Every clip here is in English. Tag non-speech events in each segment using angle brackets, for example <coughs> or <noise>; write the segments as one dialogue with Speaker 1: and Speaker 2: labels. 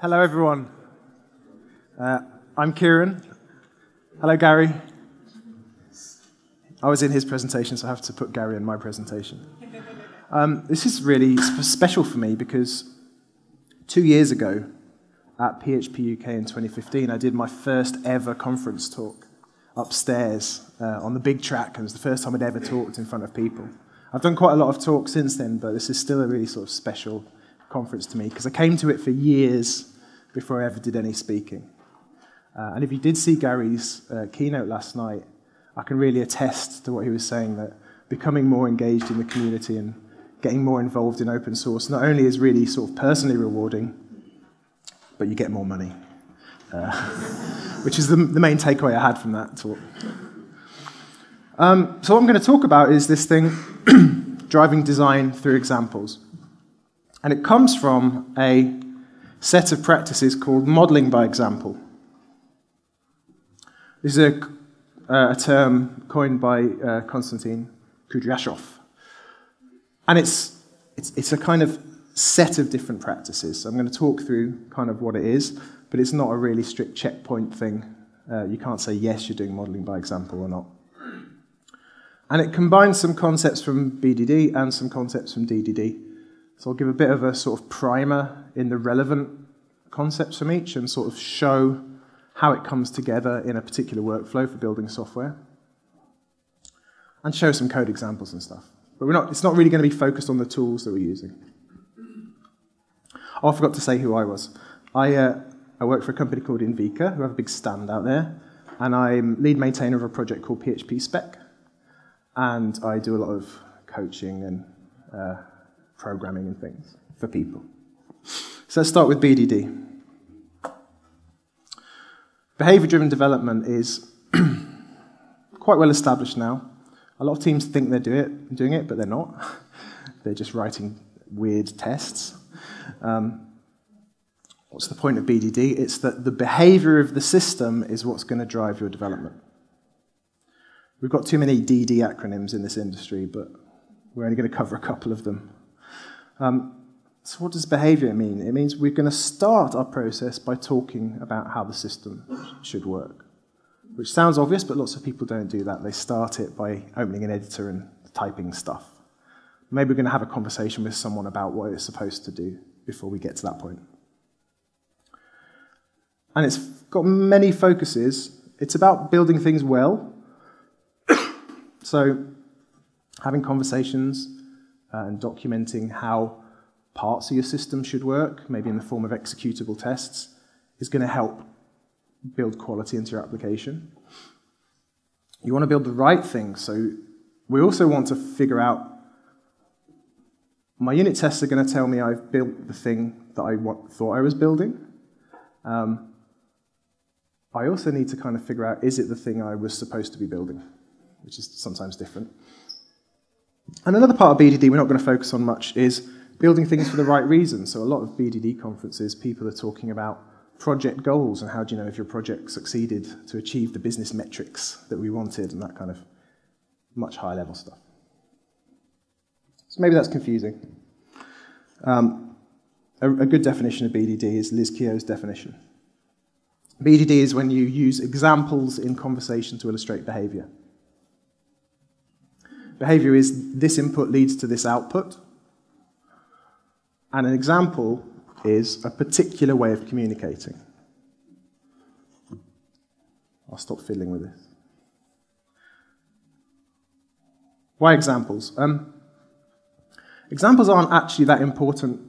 Speaker 1: Hello, everyone. Uh, I'm Ciaran. Hello, Gary. I was in his presentation, so I have to put Gary in my presentation. Um, this is really special for me because two years ago at PHP UK in 2015, I did my first ever conference talk upstairs uh, on the big track, and it was the first time I'd ever talked in front of people. I've done quite a lot of talks since then, but this is still a really sort of special conference to me because I came to it for years before I ever did any speaking. Uh, and if you did see Gary's uh, keynote last night, I can really attest to what he was saying that becoming more engaged in the community and getting more involved in open source not only is really sort of personally rewarding, but you get more money, uh, <laughs> which is the, the, main takeaway I had from that talk. Um, so, what I'm going to talk about is this thing <clears throat> driving design through examples. And it comes from a set of practices called modeling by example. This is a, uh, a term coined by uh, Konstantin Kudryashov. And it's, it's, it's, a kind of set of different practices. So I'm going to talk through kind of what it is, but it's not a really strict checkpoint thing. Uh, you can't say, yes, you're doing modeling by example or not. And it combines some concepts from BDD and some concepts from DDD. So I'll give a bit of a sort of primer in the relevant concepts from each and sort of show how it comes together in a particular workflow for building software. And show some code examples and stuff. But we're not, it's not really going to be focused on the tools that we're using. Oh, I forgot to say who I was. I, uh, I work for a company called Inviqa, who have a big stand out there, and I'm lead maintainer of a project called PhpSpec. And I do a lot of coaching and uh, programming and things for people. So let's start with BDD. Behavior driven development is <clears throat> quite well established now. A lot of teams think they're do it, doing it, but they're not. <laughs> they're just writing weird tests. Um, what's the point of BDD? It's that the behavior of the system is what's going to drive your development. We've got too many DD acronyms in this industry, but we're only going to cover a couple of them. Um, so, what does behavior mean? It means we're going to start our process by talking about how the system should work, which sounds obvious, but lots of people don't do that. They start it by opening an editor and typing stuff. Maybe we're going to have a conversation with someone about what it's supposed to do before we get to that point. And it's got many focuses. It's about building things well. <coughs> so, having conversations, uh, and documenting how parts of your system should work, maybe in the form of executable tests, is going to help build quality into your application. You want to build the right thing, so we also want to figure out my unit tests are going to tell me I've built the thing that I want, thought I was building. Um, I also need to kind of figure out is it the thing I was supposed to be building, which is sometimes different. And another part of BDD we're not going to focus on much is building things for the right reasons. So a lot of BDD conferences, people are talking about project goals and how do you know if your project succeeded to achieve the business metrics that we wanted and that kind of much higher level stuff. So maybe that's confusing. Um, a, a good definition of BDD is Liz Keogh's definition. BDD is when you use examples in conversation to illustrate behavior. Behavior is this input leads to this output. And an example is a particular way of communicating. I'll stop fiddling with this. Why examples? Um, examples aren't actually that important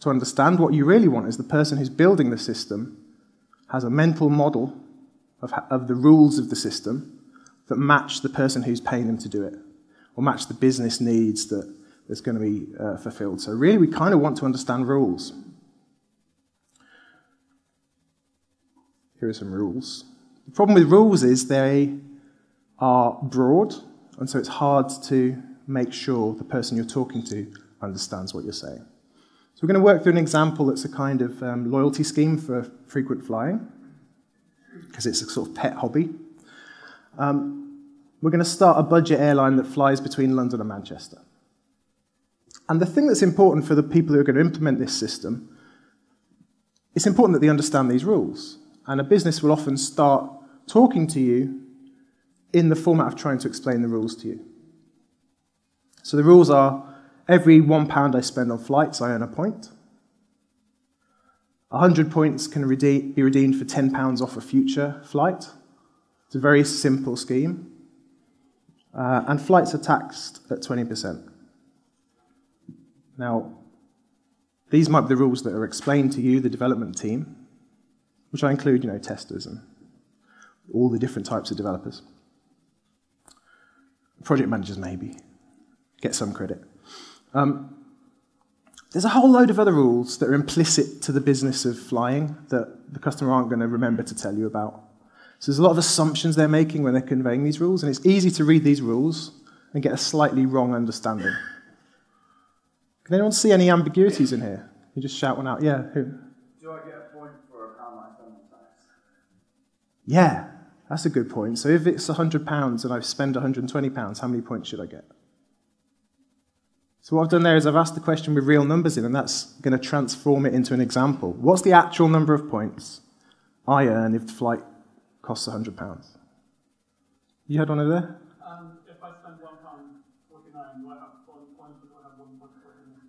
Speaker 1: to understand. What you really want is the person who's building the system has a mental model of, of the rules of the system that match the person who's paying them to do it or match the business needs that that's going to be uh, fulfilled. So really, we kind of want to understand rules. Here are some rules. The problem with rules is they are broad, and so it's hard to make sure the person you're talking to understands what you're saying. So we're going to work through an example that's a kind of um, loyalty scheme for frequent flying, because it's a sort of pet hobby. Um, we're going to start a budget airline that flies between London and Manchester. And the thing that's important for the people who are going to implement this system it's important that they understand these rules. And a business will often start talking to you in the format of trying to explain the rules to you. So the rules are every one pound I spend on flights, I earn a point. 100 points can be redeemed for £10 off a future flight. It's a very simple scheme. Uh, and flights are taxed at 20%. Now, these might be the rules that are explained to you, the development team, which I include, you know, testers and all the different types of developers. Project managers, maybe, get some credit. Um, there's a whole load of other rules that are implicit to the business of flying that the customer aren't going to remember to tell you about. So there's a lot of assumptions they're making when they're conveying these rules, and it's easy to read these rules and get a slightly wrong understanding. Can anyone see any ambiguities in here? You just shout one out. Yeah, who?
Speaker 2: Do I get a point for how much I spend tax?
Speaker 1: Yeah, that's a good point. So if it's £100 and I spend £120, how many points should I get? So what I've done there is I've asked the question with real numbers in, and that's going to transform it into an example. What's the actual number of points I earn if the flight costs £100? You had one over there?
Speaker 3: Um, if I spend one pound forty-nine, do I have one point or do I have one point forty-nine?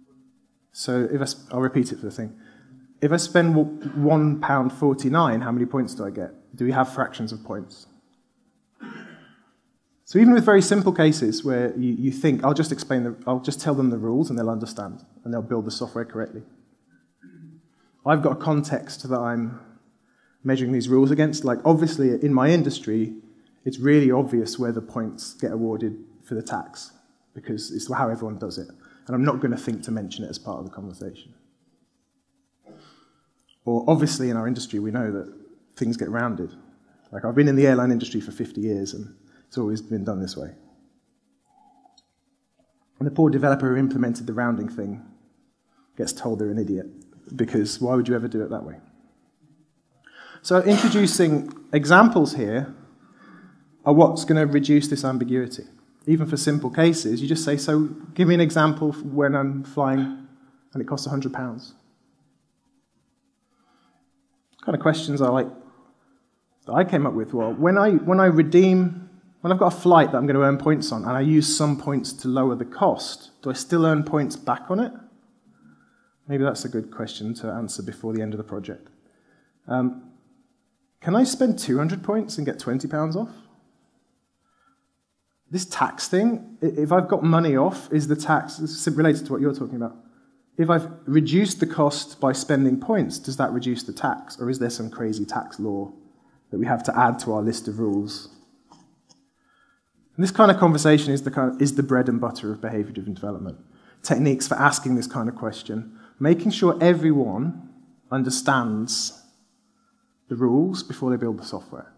Speaker 1: So if I, will repeat it for the thing. If I spend one pound forty-nine, how many points do I get? Do we have fractions of points? So even with very simple cases where you, you think, I'll just explain, the, I'll just tell them the rules and they'll understand and they'll build the software correctly. I've got a context that I'm measuring these rules against. Like obviously in my industry, it's really obvious where the points get awarded for the tax because it's how everyone does it. And I'm not going to think to mention it as part of the conversation. Or obviously in our industry, we know that things get rounded. Like I've been in the airline industry for 50 years and it's always been done this way. And the poor developer who implemented the rounding thing gets told they're an idiot because why would you ever do it that way? So, introducing examples here are what's going to reduce this ambiguity. Even for simple cases, you just say, So, give me an example when I'm flying and it costs £100. What kind of questions I like that I came up with? Well, when I, when I redeem when I've got a flight that I'm going to earn points on and I use some points to lower the cost, do I still earn points back on it? Maybe that's a good question to answer before the end of the project. Um, can I spend 200 points and get £20 off? This tax thing, if I've got money off, is the tax related to what you're talking about? If I've reduced the cost by spending points, does that reduce the tax? Or is there some crazy tax law that we have to add to our list of rules and this kind of conversation is the, kind of, is the bread and butter of behavior driven development. Techniques for asking this kind of question, making sure everyone understands the rules before they build the software.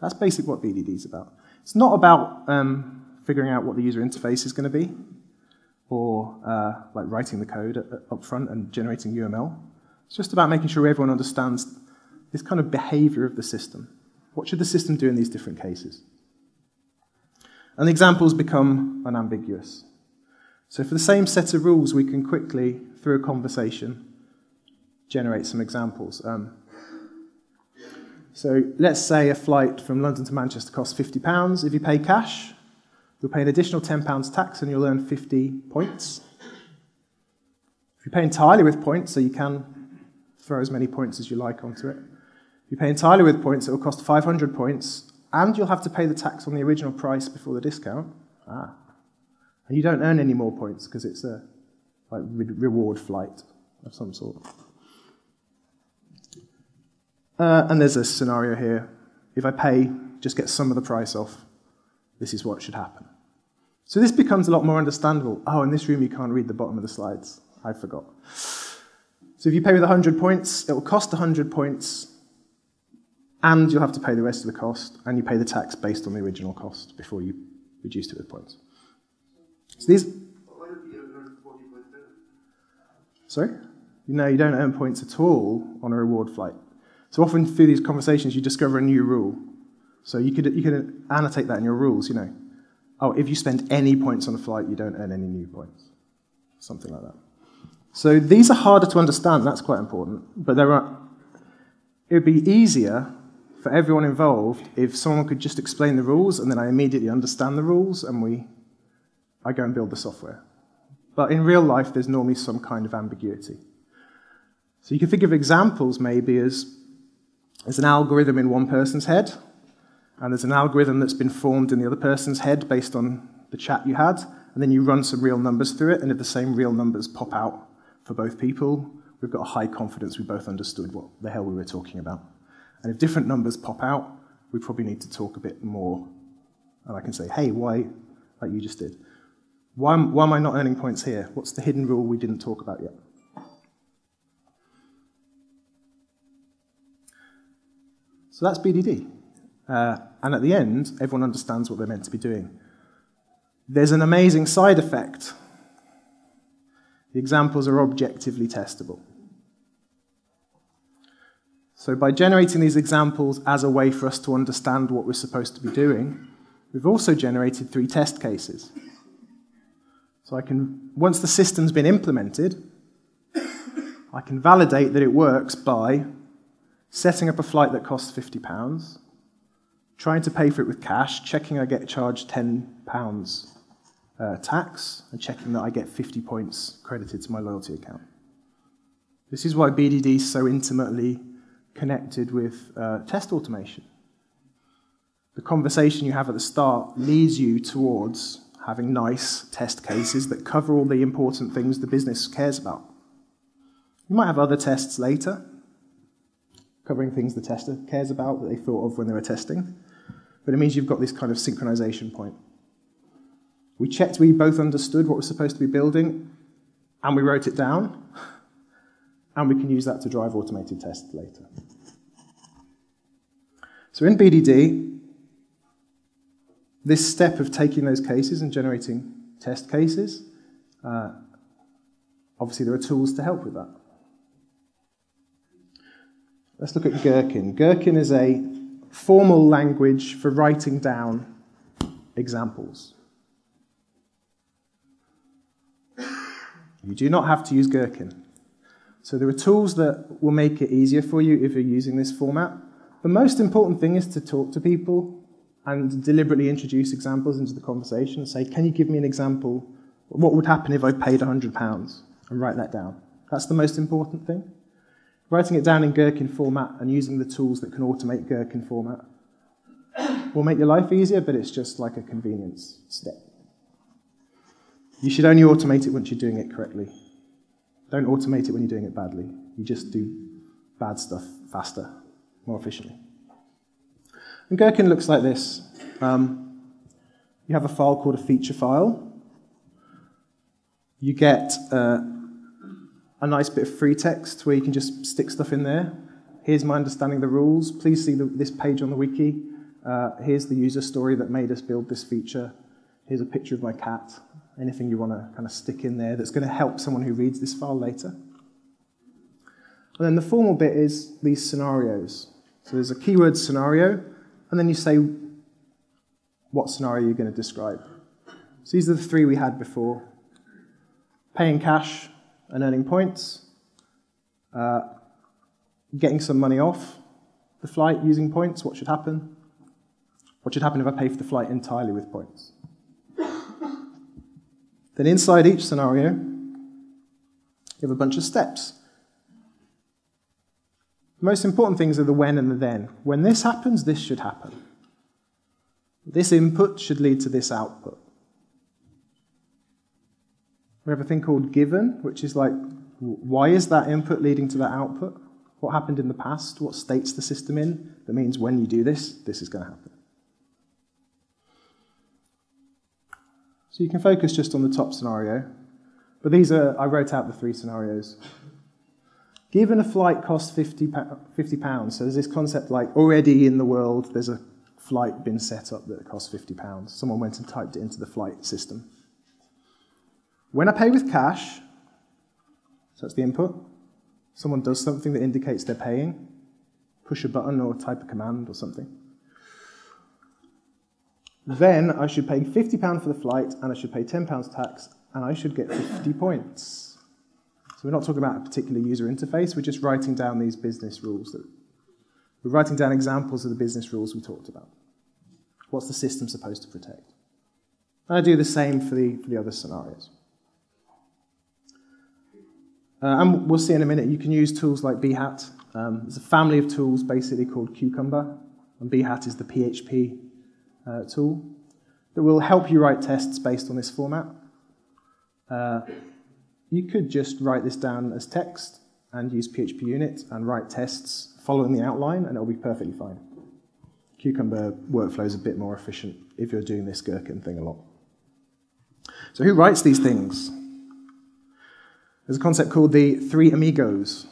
Speaker 1: That's basically what BDD is about. It's not about um, figuring out what the user interface is going to be or uh, like writing the code up front and generating UML. It's just about making sure everyone understands this kind of behavior of the system. What should the system do in these different cases? And the examples become unambiguous. So, for the same set of rules, we can quickly, through a conversation, generate some examples. Um, so, let's say a flight from London to Manchester costs £50. If you pay cash, you'll pay an additional £10 tax and you'll earn 50 points. If you pay entirely with points, so you can throw as many points as you like onto it. If you pay entirely with points, it will cost 500 points, and you'll have to pay the tax on the original price before the discount. Ah. And you don't earn any more points because it's a like re- reward flight of some sort. Uh, and there's a scenario here. If I pay, just get some of the price off, this is what should happen. So this becomes a lot more understandable. Oh, in this room you can't read the bottom of the slides. I forgot. So if you pay with 100 points, it will cost 100 points and you'll have to pay the rest of the cost, and you pay the tax based on the original cost before you reduce it with points. So these. Sorry? No, you don't earn points at all on a reward flight. So often through these conversations, you discover a new rule. So you could, you could annotate that in your rules, you know. Oh, if you spend any points on a flight, you don't earn any new points. Something like that. So these are harder to understand, that's quite important. But there are, it would be easier for everyone involved if someone could just explain the rules and then I immediately understand the rules and we, I go and build the software. But in real life, there's normally some kind of ambiguity. So you can think of examples maybe as there's an algorithm in one person's head, and there's an algorithm that's been formed in the other person's head based on the chat you had, and then you run some real numbers through it, and if the same real numbers pop out for both people, we've got a high confidence we both understood what the hell we were talking about. And if different numbers pop out, we probably need to talk a bit more. And I can say, hey, why, like you just did, why, why am I not earning points here? What's the hidden rule we didn't talk about yet? So that's BDD. Uh, and at the end, everyone understands what they're meant to be doing. There's an amazing side effect. The examples are objectively testable. So, by generating these examples as a way for us to understand what we're supposed to be doing, we've also generated three test cases. So, I can, once the system's been implemented, I can validate that it works by setting up a flight that costs £50, trying to pay for it with cash, checking I get charged £10 uh, tax, and checking that I get 50 points credited to my loyalty account. This is why BDD is so intimately connected with uh, test automation. The conversation you have at the start leads you towards having nice test cases that cover all the important things the business cares about. You might have other tests later, covering things the tester cares about that they thought of when they were testing. But it means you've got this kind of synchronization point. We checked we both understood what we're supposed to be building, and we wrote it down, and we can use that to drive automated tests later. So in BDD, this step of taking those cases and generating test cases, uh, obviously there are tools to help with that. Let's look at Gherkin. Gherkin is a formal language for writing down examples. You do not have to use Gherkin. So there are tools that will make it easier for you if you're using this format. The most important thing is to talk to people and deliberately introduce examples into the conversation and say, can you give me an example? What would happen if I paid £100? And write that down. That's the most important thing. Writing it down in Gherkin format and using the tools that can automate Gherkin format will make your life easier, but it's just like a convenience step. You should only automate it once you're doing it correctly. Don't automate it when you're doing it badly. You just do bad stuff faster, more efficiently. And Gherkin looks like this. Um, you have a file called a feature file. You get uh, a nice bit of free text where you can just stick stuff in there. Here's my understanding of the rules. Please see the, this page on the wiki. Uh, here's the user story that made us build this feature. Here's a picture of my cat. Anything you want to kind of stick in there that's going to help someone who reads this file later. And then the formal bit is these scenarios. So there's a keyword scenario, and then you say what scenario you're going to describe. So these are the three we had before. Paying cash and earning points. Uh, getting some money off the flight using points. What should happen? What should happen if I pay for the flight entirely with points? Then inside each scenario, you have a bunch of steps. The most important things are the when and the then. When this happens, this should happen. This input should lead to this output. We have a thing called given, which is like, why is that input leading to that output? What happened in the past? What states the system in? That means when you do this, this is going to happen. So you can focus just on the top scenario. But these are, I wrote out the three scenarios. Given a flight costs 50, 50 pounds, so there's this concept like already in the world there's a flight been set up that costs 50 pounds. Someone went and typed it into the flight system. When I pay with cash, so that's the input, someone does something that indicates they're paying, push a button or type a command or something. Then I should pay £50 for the flight and I should pay £10 tax and I should get 50 points. So we're not talking about a particular user interface, we're just writing down these business rules. That, we're writing down examples of the business rules we talked about. What's the system supposed to protect? And I do the same for the, for the other scenarios. Uh, and we'll see in a minute, you can use tools like Behat. Um, a family of tools basically called Cucumber, and Behat is the PHP uh, tool that will help you write tests based on this format. Uh, you could just write this down as text and use PHPUnit and write tests following the outline, and it'll be perfectly fine. Cucumber workflow is a bit more efficient if you're doing this Gherkin thing a lot. So, who writes these things? There's a concept called the Three Amigos.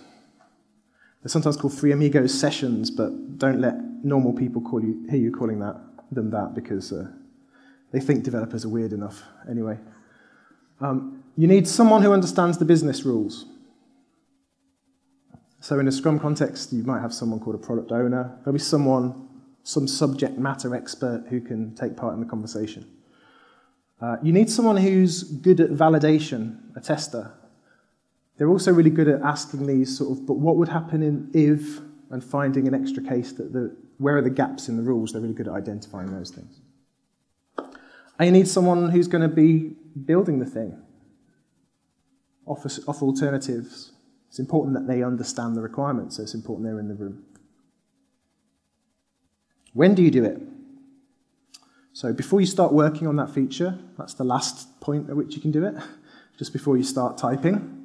Speaker 1: They're sometimes called Three Amigos sessions, but don't let normal people call you, hear you calling that, them that because uh, they think developers are weird enough anyway. Um, you need someone who understands the business rules. So, in a Scrum context, you might have someone called a product owner. There'll be someone, some subject matter expert who can take part in the conversation. Uh, you need someone who's good at validation, a tester, they're also really good at asking these sort of, but what would happen in if, and finding an extra case that the, where are the gaps in the rules? They're really good at identifying those things. And you need someone who's going to be building the thing, offer, offer alternatives. It's important that they understand the requirements, so it's important they're in the room. When do you do it? So before you start working on that feature, that's the last point at which you can do it, just before you start typing.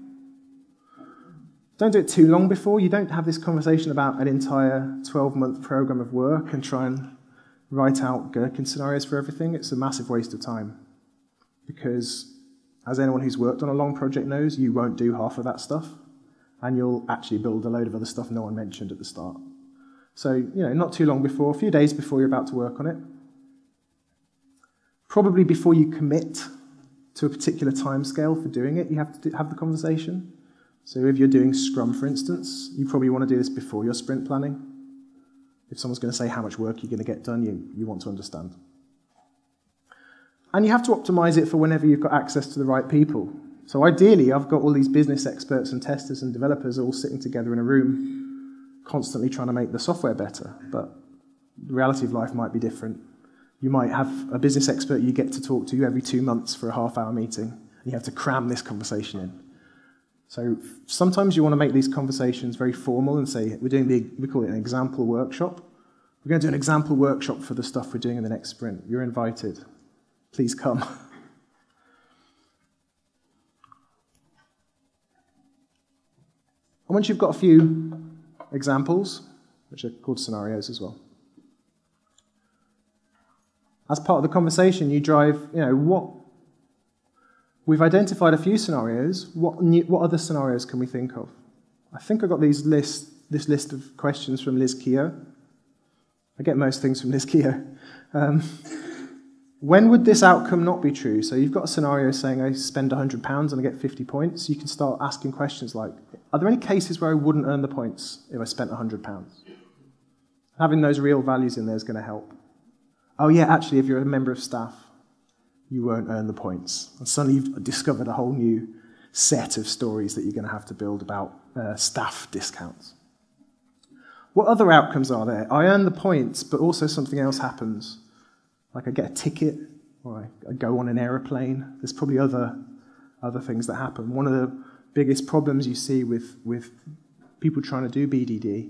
Speaker 1: Don't do it too long before. You don't have this conversation about an entire 12 month program of work and try and write out Gherkin scenarios for everything. It's a massive waste of time. Because, as anyone who's worked on a long project knows, you won't do half of that stuff. And you'll actually build a load of other stuff no one mentioned at the start. So, you know, not too long before, a few days before you're about to work on it. Probably before you commit to a particular time scale for doing it, you have to have the conversation. So if you're doing Scrum, for instance, you probably want to do this before your sprint planning. If someone's going to say how much work you're going to get done, you, you want to understand. And you have to optimize it for whenever you've got access to the right people. So ideally, I've got all these business experts and testers and developers all sitting together in a room, constantly trying to make the software better. But the reality of life might be different. You might have a business expert you get to talk to every two months for a half hour meeting, and you have to cram this conversation in. So sometimes you want to make these conversations very formal and say, we're doing the, we call it an example workshop. We're going to do an example workshop for the stuff we're doing in the next sprint. You're invited. Please come. and once you've got a few examples, which are called scenarios as well, as part of the conversation, you drive, you know, what We've identified a few scenarios. What, new, what other scenarios can we think of? I think I got these list, this list of questions from Liz Keogh. I get most things from Liz Keogh. Um, when would this outcome not be true? So you've got a scenario saying I spend £100 and I get 50 points. You can start asking questions like, are there any cases where I wouldn't earn the points if I spent £100? Having those real values in there is going to help. Oh yeah, actually, if you're a member of staff, you won't earn the points. And suddenly you've discovered a whole new set of stories that you're going to have to build about uh, staff discounts. What other outcomes are there? I earn the points, but also something else happens. Like I get a ticket, or I, I go on an aeroplane. There's probably other, other things that happen. One of the biggest problems you see with, with people trying to do BDD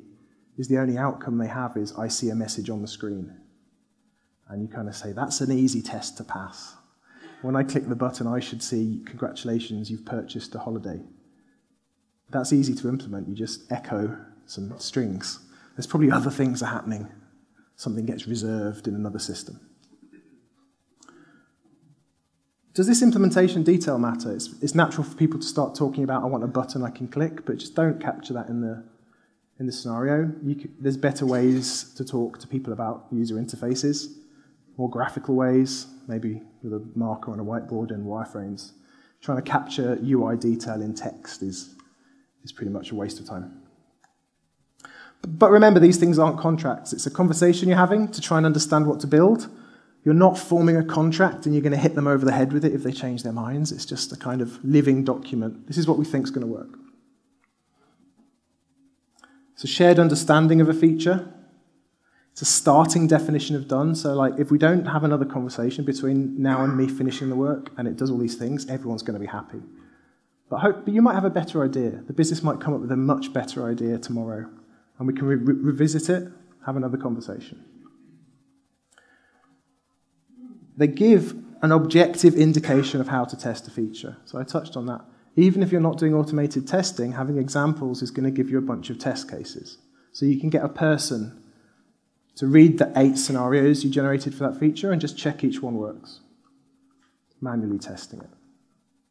Speaker 1: is the only outcome they have is I see a message on the screen. And you kind of say, that's an easy test to pass. When I click the button, I should see, congratulations, you've purchased a holiday. That's easy to implement. You just echo some strings. There's probably other things are happening. Something gets reserved in another system. Does this implementation detail matter? It's, it's, natural for people to start talking about, I want a button I can click, but just don't capture that in the, in the scenario. Could, there's better ways to talk to people about user interfaces, more graphical ways, maybe with a marker on a whiteboard and wireframes. Trying to capture UI detail in text is, is pretty much a waste of time. But remember, these things aren't contracts. It's a conversation you're having to try and understand what to build. You're not forming a contract and you're going to hit them over the head with it if they change their minds. It's just a kind of living document. This is what we think is going to work. So, shared understanding of a feature, it's a starting definition of done. So, like, if we don't have another conversation between now and me finishing the work and it does all these things, everyone's going to be happy. But, hope, but you might have a better idea. The business might come up with a much better idea tomorrow, and we can re- revisit it, have another conversation. They give an objective indication of how to test a feature. So I touched on that. Even if you're not doing automated testing, having examples is going to give you a bunch of test cases. So you can get a person to read the eight scenarios you generated for that feature and just check each one works, manually testing it.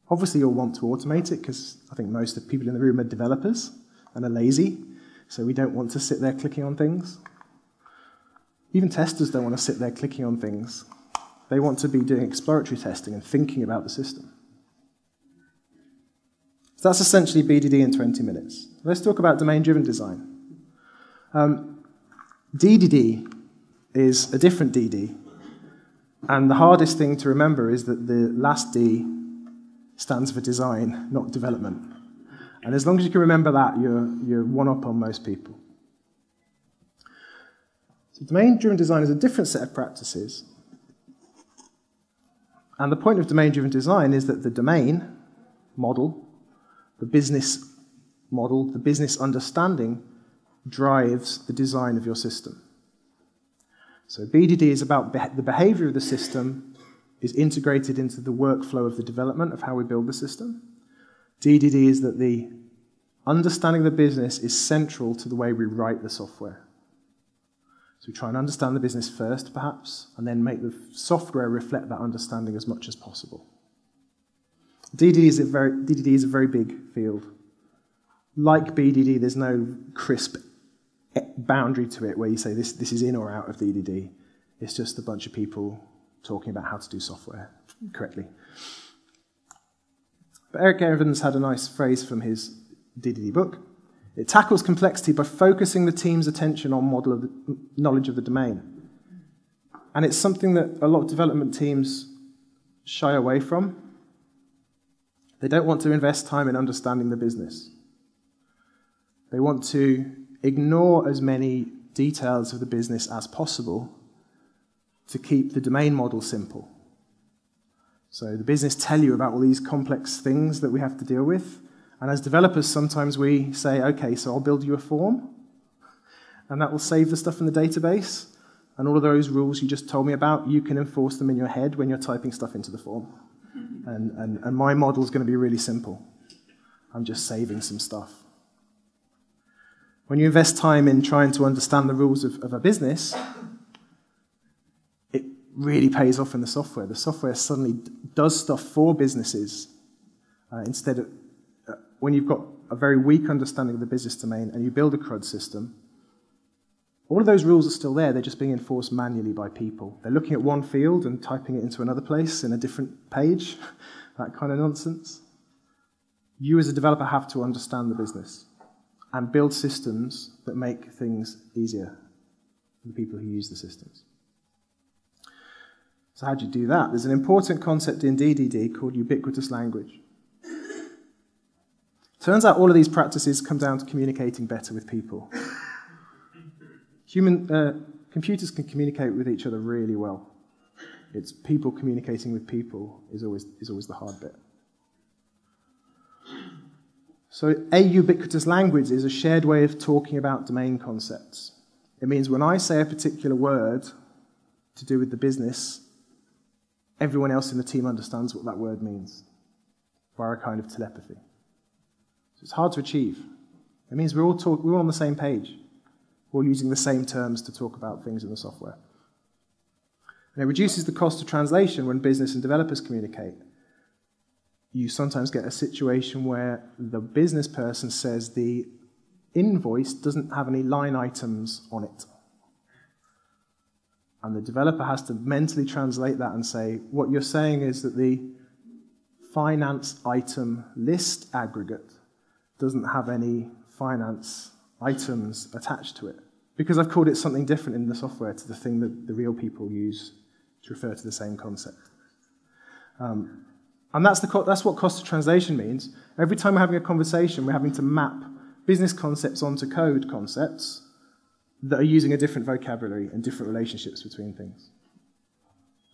Speaker 1: Obviously, you'll want to automate it because I think most of the people in the room are developers and are lazy, so we don't want to sit there clicking on things. Even testers don't want to sit there clicking on things. They want to be doing exploratory testing and thinking about the system. So that's essentially BDD in 20 minutes. Let's talk about domain driven design. Um, DDD is a different DD, and the hardest thing to remember is that the last D stands for design, not development. And as long as you can remember that, you're, you're one up on most people. So, domain driven design is a different set of practices. And the point of domain driven design is that the domain model, the business model, the business understanding drives the design of your system. So, BDD is about the behavior of the system is integrated into the workflow of the development of how we build the system. DDD is that the understanding of the business is central to the way we write the software. So we try and understand the business first, perhaps, and then make the software reflect that understanding as much as possible. DDD is a very, DDD is a very big field. Like BDD, there's no crisp boundary to it where you say this, this is in or out of the DDD. It's just a bunch of people talking about how to do software correctly. But Eric Evans had a nice phrase from his DDD book. It tackles complexity by focusing the team's attention on model of the, knowledge of the domain. And it's something that a lot of development teams shy away from. They don't want to invest time in understanding the business. They want to ignore as many details of the business as possible to keep the domain model simple. So the business tell you about all these complex things that we have to deal with. And as developers, sometimes we say, okay, so I'll build you a form, and that will save the stuff in the database. And all of those rules you just told me about, you can enforce them in your head when you're typing stuff into the form. And, and, and my model is going to be really simple. I'm just saving some stuff. When you invest time in trying to understand the rules of, of a business, it really pays off in the software. The software suddenly does stuff for businesses uh, instead of uh, when you've got a very weak understanding of the business domain and you build a CRUD system. All of those rules are still there, they're just being enforced manually by people. They're looking at one field and typing it into another place in a different page, <laughs> that kind of nonsense. You, as a developer, have to understand the business and build systems that make things easier for the people who use the systems. So, how do you do that? There's an important concept in DDD called ubiquitous language. Turns out all of these practices come down to communicating better with people. Human, uh, computers can communicate with each other really well. It's people communicating with people is always, is always the hard bit. So, a ubiquitous language is a shared way of talking about domain concepts. It means when I say a particular word to do with the business, everyone else in the team understands what that word means via a kind of telepathy. So it's hard to achieve. It means we're all, talk, we're all on the same page. We're all using the same terms to talk about things in the software. And it reduces the cost of translation when business and developers communicate. You sometimes get a situation where the business person says the invoice doesn't have any line items on it. And the developer has to mentally translate that and say, what you're saying is that the finance item list aggregate doesn't have any finance items attached to it. Because I've called it something different in the software to the thing that the real people use to refer to the same concept. Um, and that's, the, that's what cost of translation means. Every time we're having a conversation, we're having to map business concepts onto code concepts that are using a different vocabulary and different relationships between things.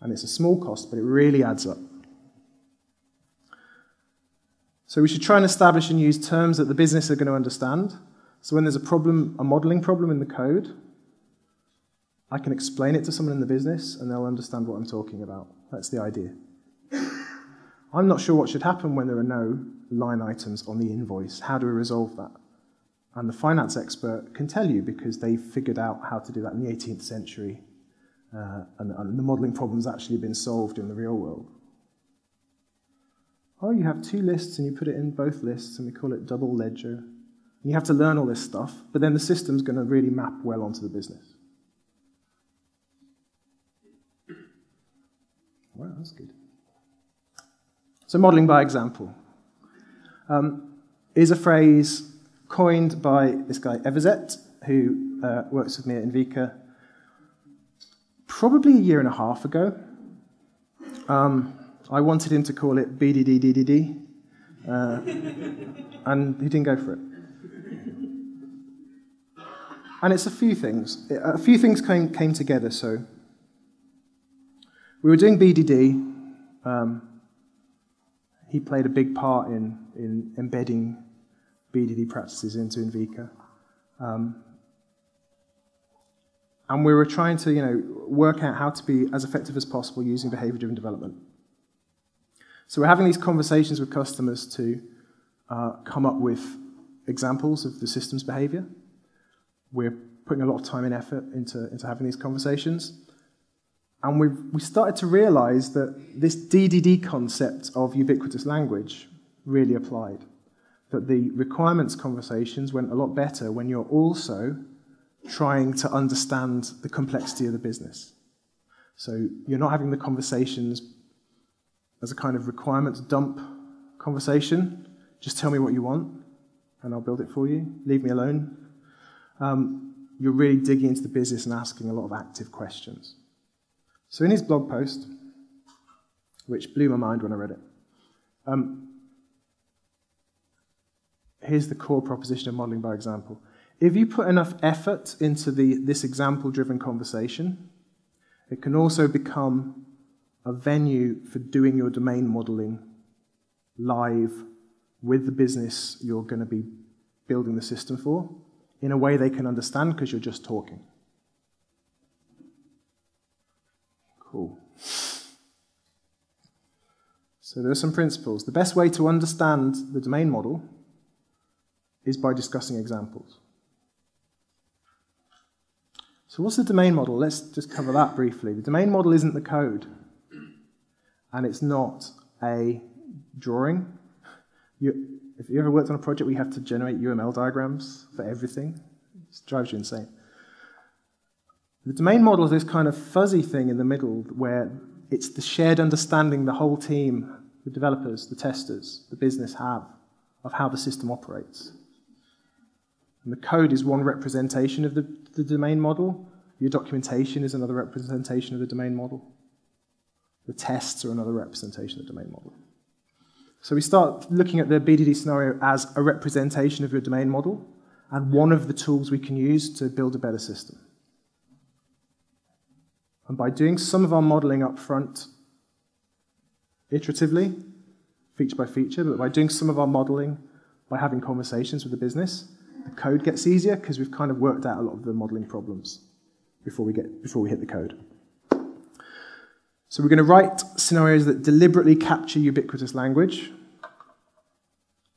Speaker 1: And it's a small cost, but it really adds up. So we should try and establish and use terms that the business are going to understand. So when there's a problem, a modeling problem in the code, I can explain it to someone in the business and they'll understand what I'm talking about. That's the idea. I'm not sure what should happen when there are no line items on the invoice. How do we resolve that? And the finance expert can tell you because they figured out how to do that in the 18th century. Uh, and, and the modeling problem's actually been solved in the real world. Oh, you have two lists and you put it in both lists and we call it double ledger. And you have to learn all this stuff, but then the system's going to really map well onto the business. Wow, that's good. So, modeling by example um, is a phrase coined by this guy, Everzet, who uh, works with me at Inviqa, probably a year and a half ago. Um, I wanted him to call it BDDDDD, uh, and he didn't go for it. And it's a few things. A few things came, came together. So we were doing BDD. Um, he played a big part in, in embedding BDD practices into Inviqa. Um, and we were trying to, you know, work out how to be as effective as possible using behavior-driven development. So we're having these conversations with customers to uh, come up with examples of the system's behavior. We're putting a lot of time and effort into, into having these conversations. And we've, we started to realize that this DDD concept of ubiquitous language really applied. That the requirements conversations went a lot better when you're also trying to understand the complexity of the business. So you're not having the conversations as a kind of requirements dump conversation. Just tell me what you want, and I'll build it for you. Leave me alone. Um, you're really digging into the business and asking a lot of active questions. So in his blog post, which blew my mind when I read it, um, here's the core proposition of modeling by example. If you put enough effort into the, this example driven conversation, it can also become a venue for doing your domain modeling live with the business you're going to be building the system for in a way they can understand because you're just talking. Cool. So there are some principles. The best way to understand the domain model is by discussing examples. So what's the domain model? Let's just cover that briefly. The domain model isn't the code, and it's not a drawing. You, if you ever worked on a project where you have to generate UML diagrams for everything, it drives you insane. The domain model is this kind of fuzzy thing in the middle where it's the shared understanding the whole team, the developers, the testers, the business have of how the system operates. And the code is one representation of the, the domain model. Your documentation is another representation of the domain model. The tests are another representation of the domain model. So we start looking at the BDD scenario as a representation of your domain model and one of the tools we can use to build a better system. And by doing some of our modeling up front, iteratively, feature by feature, but by doing some of our modeling, by having conversations with the business, the code gets easier because we've kind of worked out a lot of the modeling problems before we, get, before we hit the code. So we're going to write scenarios that deliberately capture ubiquitous language.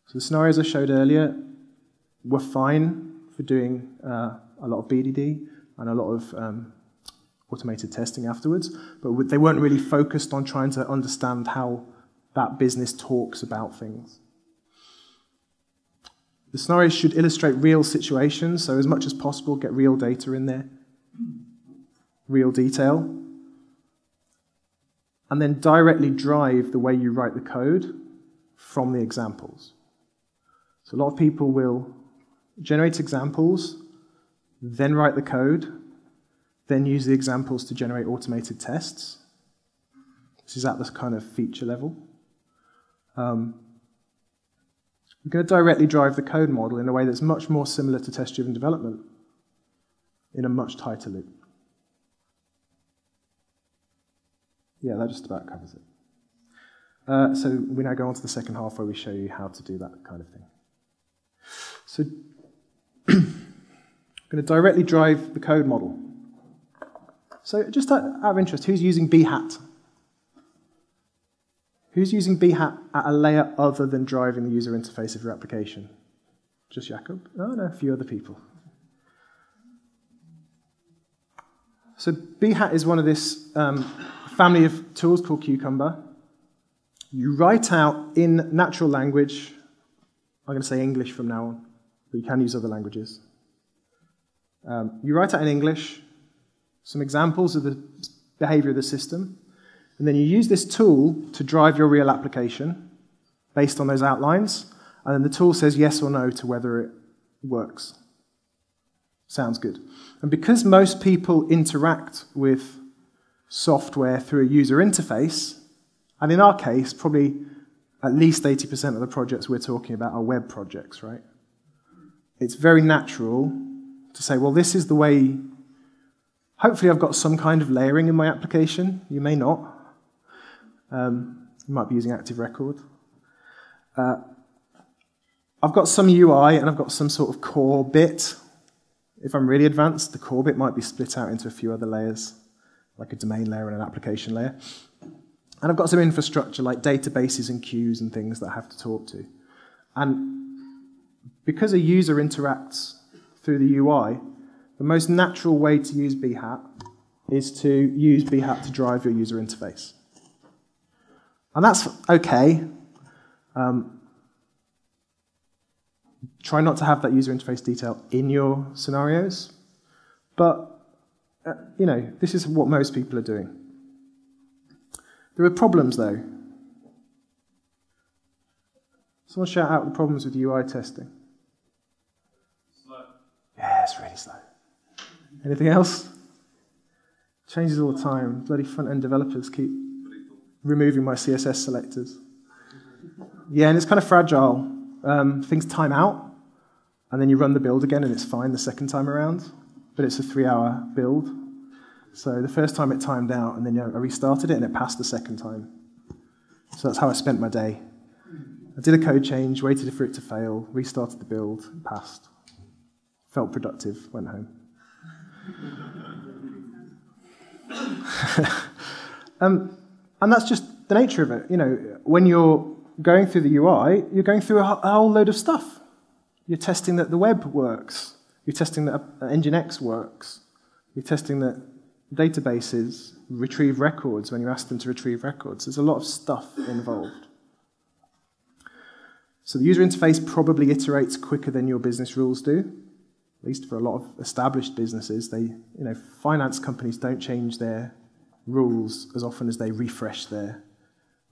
Speaker 1: So the scenarios I showed earlier were fine for doing uh, a lot of BDD and a lot of um, automated testing afterwards, but they weren't really focused on trying to understand how that business talks about things. The scenarios should illustrate real situations, so as much as possible, get real data in there, real detail, and then directly drive the way you write the code from the examples. So a lot of people will generate examples, then write the code, then use the examples to generate automated tests. This is at this kind of feature level. Um, You're going to directly drive the code model in a way that's much more similar to test driven development in a much tighter loop. Yeah, that just about covers it. Uh, so we now go on to the second half where we show you how to do that kind of thing. So <clears throat> I'm going to directly drive the code model. So just out of interest, who's using Behat? Who's using Behat at a layer other than driving the user interface of your application? Just Jakob? No, no, a few other people. So Behat is one of this um, family of tools called Cucumber. You write out in natural language, I'm going to say English from now on, but you can use other languages. Um, you write out in English some examples of the behavior of the system, and then you use this tool to drive your real application based on those outlines, and then the tool says yes or no to whether it works. Sounds good. And because most people interact with software through a user interface, and in our case, probably at least 80% of the projects we're talking about are web projects, right? It's very natural to say, well, this is the way. Hopefully, I've got some kind of layering in my application. You may not. Um, you might be using Active Record. Uh, I've got some UI and I've got some sort of core bit. If I'm really advanced, the core bit might be split out into a few other layers, like a domain layer and an application layer. And I've got some infrastructure like databases and queues and things that I have to talk to. And because a user interacts through the UI, the most natural way to use Behat is to use Behat to drive your user interface. And that's okay. Um, try not to have that user interface detail in your scenarios, but uh, you know, this is what most people are doing. There are problems though. Someone shout out the problems with UI testing.
Speaker 2: Slow.
Speaker 1: Yeah, it's really slow. Anything else? Changes all the time. Bloody front end developers keep removing my CSS selectors. Yeah, and it's kind of fragile. Um, things time out, and then you run the build again, and it's fine the second time around. But it's a three hour build. So the first time it timed out, and then I restarted it, and it passed the second time. So that's how I spent my day. I did a code change, waited for it to fail, restarted the build, passed. Felt productive, went home. <laughs> um, and that's just the nature of it. You know, when you're going through the UI, you're going through a, a whole load of stuff. You're testing that the web works. You're testing that Nginx works. You're testing that databases retrieve records when you ask them to retrieve records. There's a lot of stuff involved. So the user interface probably iterates quicker than your business rules do. At least for a lot of established businesses, they, you know, finance companies don't change their rules as often as they refresh their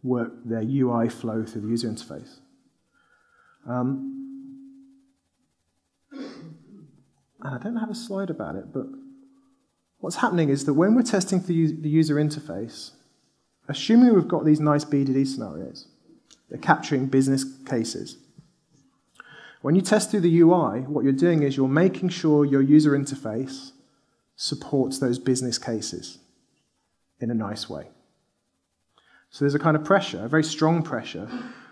Speaker 1: work, their UI flow through the user interface. Um, and I don't have a slide about it, but what's happening is that when we're testing the user interface, assuming we've got these nice BDD scenarios, they're capturing business cases. When you test through the UI, what you're doing is you're making sure your user interface supports those business cases in a nice way. So there's a kind of pressure, a very strong pressure,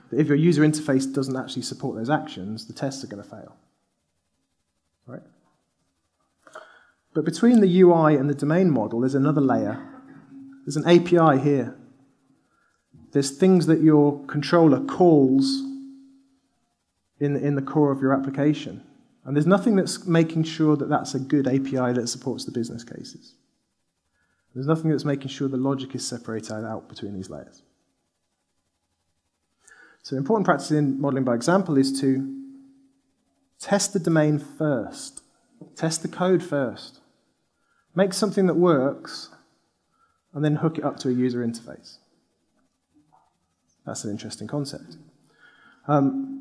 Speaker 1: that if your user interface doesn't actually support those actions, the tests are going to fail. Right? But between the UI and the domain model, there's another layer. There's an API here. There's things that your controller calls in, in the core of your application. And there's nothing that's making sure that that's a good API that supports the business cases. There's nothing that's making sure the logic is separated out between these layers. So, important practice in modeling by example is to test the domain first, test the code first, make something that works, and then hook it up to a user interface. That's an interesting concept. Um,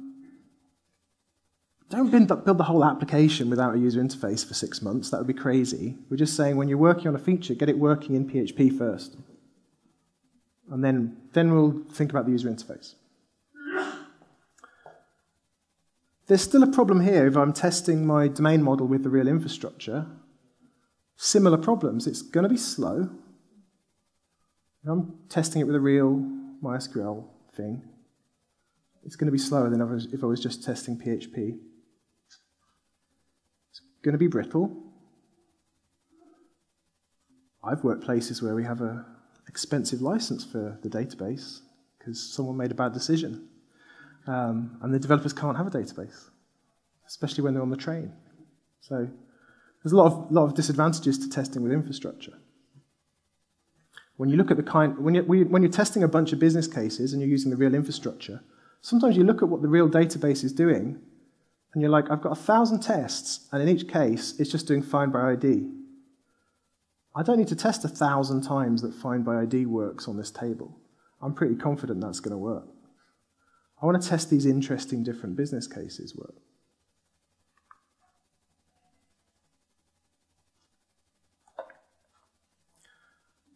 Speaker 1: don't build the whole application without a user interface for six months. That would be crazy. We're just saying when you're working on a feature, get it working in PHP first. And then, then we'll think about the user interface. There's still a problem here if I'm testing my domain model with the real infrastructure. Similar problems. It's going to be slow. I'm testing it with a real MySQL thing, it's going to be slower than if I was just testing PHP. Going to be brittle. I've worked places where we have an expensive license for the database because someone made a bad decision. Um, and the developers can't have a database, especially when they're on the train. So there's a lot of, lot of disadvantages to testing with infrastructure. When you look at the kind, when you're, when you're testing a bunch of business cases and you're using the real infrastructure, sometimes you look at what the real database is doing and you're like, I've got a thousand tests, and in each case, it's just doing find by ID. I don't need to test a thousand times that find by ID works on this table. I'm pretty confident that's going to work. I want to test these interesting different business cases work.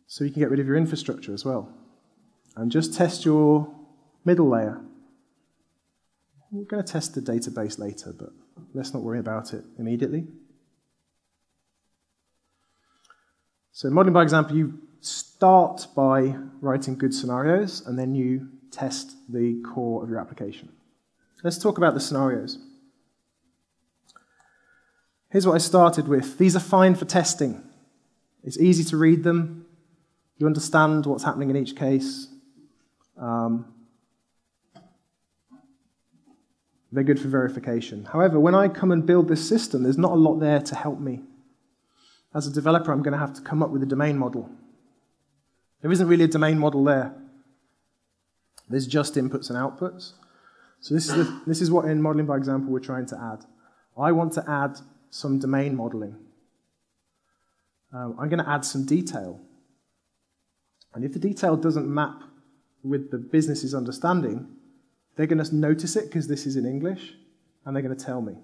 Speaker 1: So you can get rid of your infrastructure as well. And just test your middle layer. We're going to test the database later, but let's not worry about it immediately. So modeling by example, you start by writing good scenarios, and then you test the core of your application. Let's talk about the scenarios. Here's what I started with. These are fine for testing. It's easy to read them. You understand what's happening in each case. Um, they're good for verification. However, when I come and build this system, there's not a lot there to help me. As a developer, I'm going to have to come up with a domain model. There isn't really a domain model there. There's just inputs and outputs. So this is, the, this is what in modeling by example we're trying to add. I want to add some domain modeling. Um, I'm going to add some detail. And if the detail doesn't map with the business's understanding, they're going to notice it because this is in English, and they're going to tell me.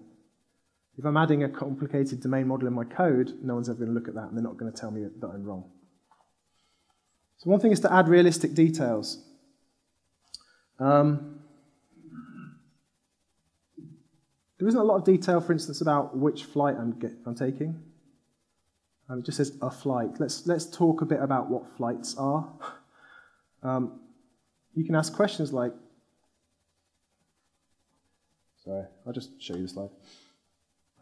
Speaker 1: If I'm adding a complicated domain model in my code, no one's ever going to look at that, and they're not going to tell me that I'm wrong. So one thing is to add realistic details. Um, there isn't a lot of detail, for instance, about which flight I'm, get, I'm taking. Um, it just says a flight. Let's, let's talk a bit about what flights are. <laughs> Um, you can ask questions like, sorry, I'll just show you the slide.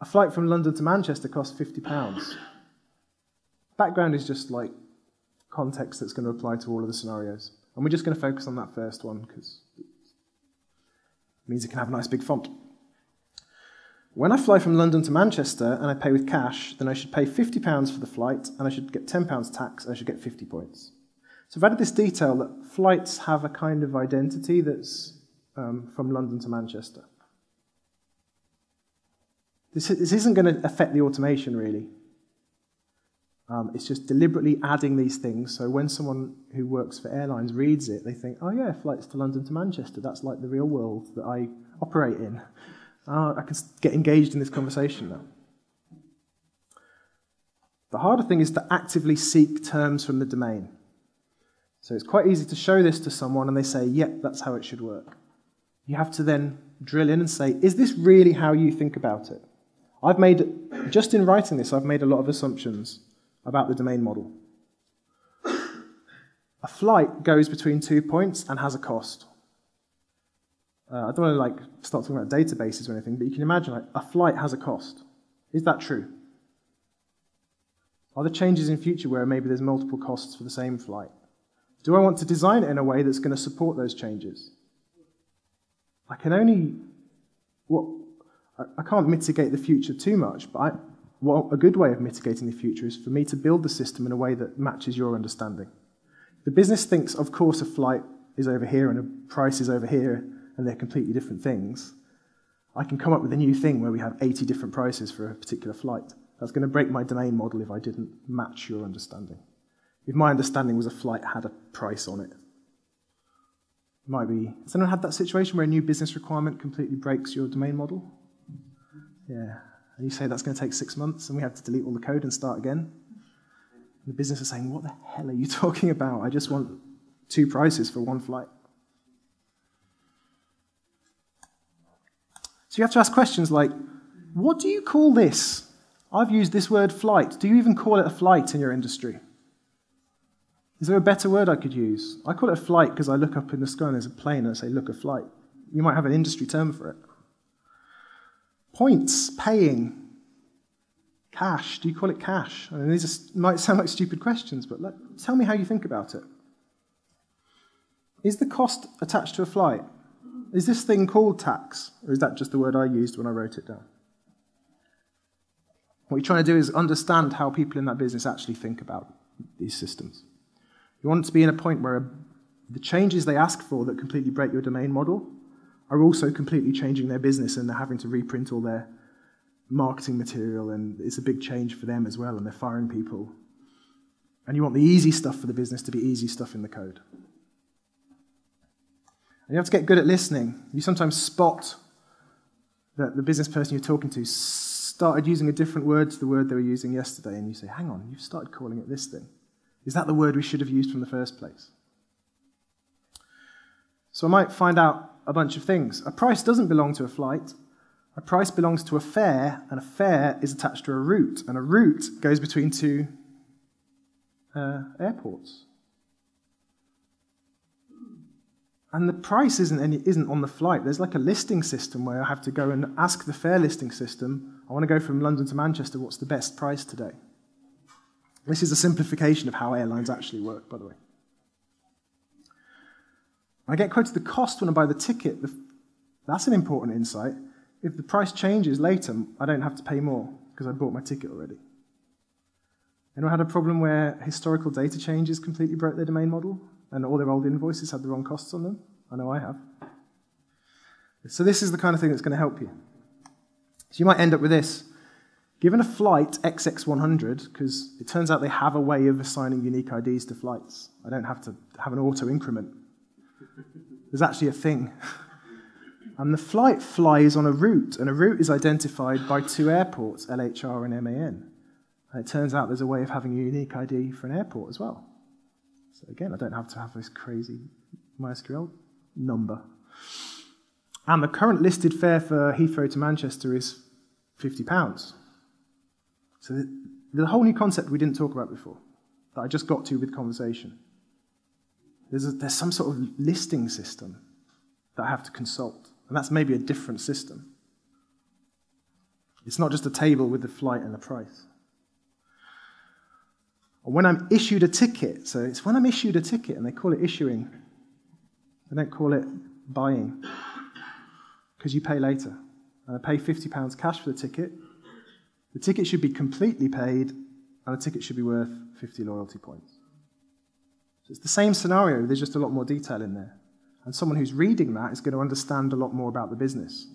Speaker 1: A flight from London to Manchester costs £50. Background is just like context that's going to apply to all of the scenarios. And we're just going to focus on that first one because it means it can have a nice big font. When I fly from London to Manchester and I pay with cash, then I should pay £50 for the flight and I should get £10 tax and I should get 50 points. So I've added this detail that flights have a kind of identity that's um, from London to Manchester. This, this isn't going to affect the automation really. Um, it's just deliberately adding these things so when someone who works for airlines reads it, they think, oh, yeah, flights to London to Manchester, that's like the real world that I operate in. Uh, I can get engaged in this conversation now. The harder thing is to actively seek terms from the domain. So it's quite easy to show this to someone and they say, yep, yeah, that's how it should work. You have to then drill in and say, is this really how you think about it? I've made, just in writing this, I've made a lot of assumptions about the domain model. A flight goes between two points and has a cost. Uh, I don't want to like start talking about databases or anything, but you can imagine like, a flight has a cost. Is that true? Are there changes in future where maybe there's multiple costs for the same flight? Do I want to design it in a way that's going to support those changes? I can only, well, I can't mitigate the future too much, but I, well, a good way of mitigating the future is for me to build the system in a way that matches your understanding. The business thinks, of course, a flight is over here and a price is over here, and they're completely different things. I can come up with a new thing where we have 80 different prices for a particular flight. That's going to break my domain model if I didn't match your understanding. If my understanding was a flight had a price on it. it might be. Has anyone had that situation where a new business requirement completely breaks your domain model? Yeah. And you say that's going to take six months and we have to delete all the code and start again. And the business is saying, What the hell are you <laughs> talking about? I just want two prices for one flight. So you have to ask questions like, what do you call this? I've used this word flight. Do you even call it a flight in your industry? Is there a better word I could use? I call it a flight because I look up in the sky and there's a plane and I say, look, a flight. You might have an industry term for it. Points, paying, cash. Do you call it cash? I mean, these are, might sound like stupid questions, but let, tell me how you think about it. Is the cost attached to a flight? Is this thing called tax? Or is that just the word I used when I wrote it down? What you're trying to do is understand how people in that business actually think about these systems. You want to be in a point where the changes they ask for that completely break your domain model are also completely changing their business and they're having to reprint all their marketing material and it's a big change for them as well and they're firing people. And you want the easy stuff for the business to be easy stuff in the code. And you have to get good at listening. You sometimes spot that the business person you're talking to started using a different word to the word they were using yesterday, and you say, Hang on, you've started calling it this thing. Is that the word we should have used from the first place? So I might find out a bunch of things. A price doesn't belong to a flight. A price belongs to a fare, and a fare is attached to a route, and a route goes between two uh, airports. And the price isn't, any, isn't on the flight. There's like a listing system where I have to go and ask the fare listing system, I want to go from London to Manchester, what's the best price today? This is a simplification of how airlines actually work, by the way. I get quoted the cost when I buy the ticket. That's an important insight. If the price changes later, I don't have to pay more because I bought my ticket already. Anyone had a problem where historical data changes completely broke their domain model? and all their old invoices had the wrong costs on them. I know I have. So, this is the kind of thing that's going to help you. So, you might end up with this. Given a flight XX100, because it turns out they have a way of assigning unique IDs to flights, I don't have to have an auto increment. There's actually a thing. And the flight flies on a route, and a route is identified by two airports, LHR and MAN. And it turns out there's a way of having a unique ID for an airport as well. So again, I don't have to have this crazy MySQL number. And the current listed fare for Heathrow to Manchester is £50. So a whole new concept we didn't talk about before that I just got to with conversation. There's, a, there's some sort of listing system that I have to consult, and that's maybe a different system. It's not just a table with the flight and the price. Or when I'm issued a ticket, so it's when I'm issued a ticket, and they call it issuing. They don't call it buying, because you pay later. And I pay £50 cash for the ticket. The ticket should be completely paid, and the ticket should be worth 50 loyalty points. So it's the same scenario, there's just a lot more detail in there. And someone who's reading that is going to understand a lot more about the business.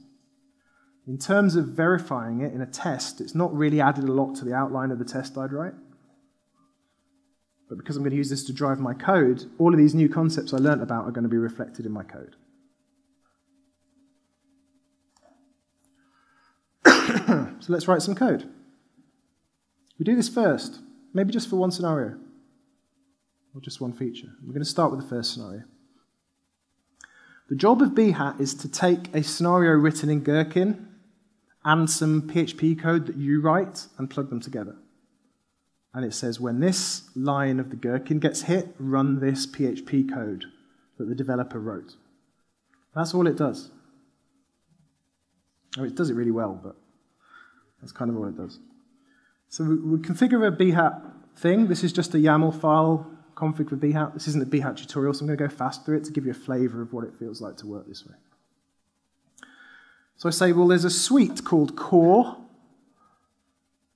Speaker 1: In terms of verifying it in a test, it's not really added a lot to the outline of the test I'd write. But because I'm going to use this to drive my code, all of these new concepts I learned about are going to be reflected in my code. <coughs> so let's write some code. We do this first, maybe just for one scenario, or just one feature. We're going to start with the first scenario. The job of Behat is to take a scenario written in Gherkin and some PHP code that you write and plug them together and it says, when this line of the gherkin gets hit, run this PHP code that the developer wrote. That's all it does. I mean, it does it really well, but that's kind of all it does. So we, we configure a Behat thing. This is just a YAML file config for Behat. This isn't a Behat tutorial, so I'm going to go fast through it to give you a flavor of what it feels like to work this way. So I say, well, there's a suite called core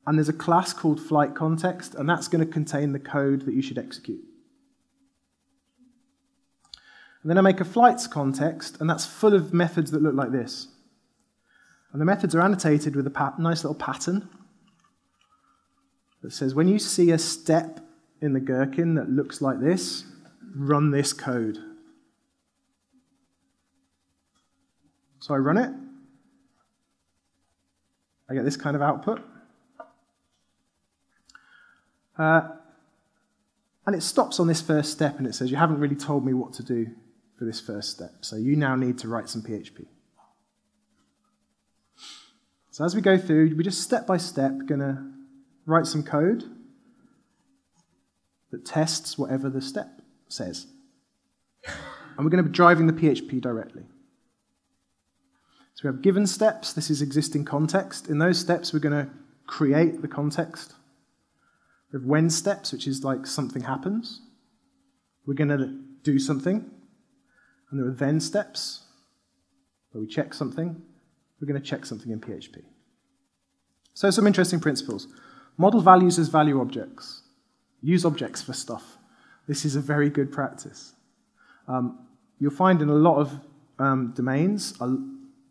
Speaker 1: and there's a class called flight context, and that's going to contain the code that you should execute. And then I make a flights context, and that's full of methods that look like this. And the methods are annotated with a nice little pattern that says when you see a step in the gherkin that looks like this, run this code. So I run it. I get this kind of output. Uh, and it stops on this first step and it says, You haven't really told me what to do for this first step. So you now need to write some PHP. So as we go through, we're just step by step going to write some code that tests whatever the step says. And we're going to be driving the PHP directly. So we have given steps. This is existing context. In those steps, we're going to create the context. We have when steps, which is like something happens. We're going to do something. And there are then steps, where we check something. We're going to check something in PHP. So some interesting principles. Model values as value objects. Use objects for stuff. This is a very good practice. Um, you'll find in a lot of um, domains,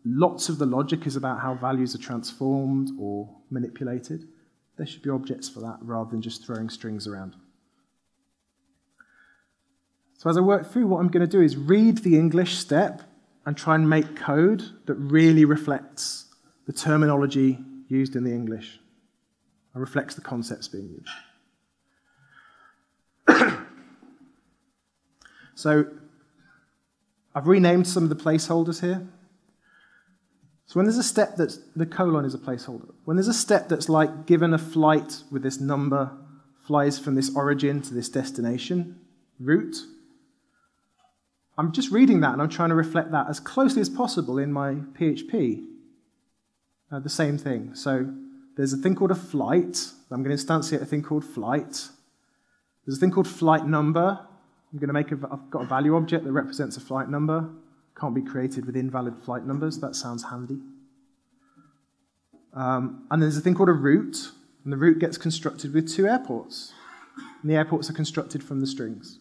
Speaker 1: lots of the logic is about how values are transformed or manipulated. There should be objects for that rather than just throwing strings around. So as I work through, what I'm going to do is read the English step and try and make code that really reflects the terminology used in the English and reflects the concepts being used. <coughs> so I've renamed some of the placeholders here. So when there's a step that's, the colon is a placeholder. When there's a step that's like given a flight with this number, flies from this origin to this destination, route, I'm just reading that and I'm trying to reflect that as closely as possible in my PHP. Uh, the same thing. So there's a thing called a flight. I'm going to instantiate a thing called flight. There's a thing called flight number. I'm going to make a, I've got a value object that represents a flight number. Can't be created with invalid flight numbers. That sounds handy. Um, and there's a thing called a route, and the route gets constructed with two airports. And the airports are constructed from the strings.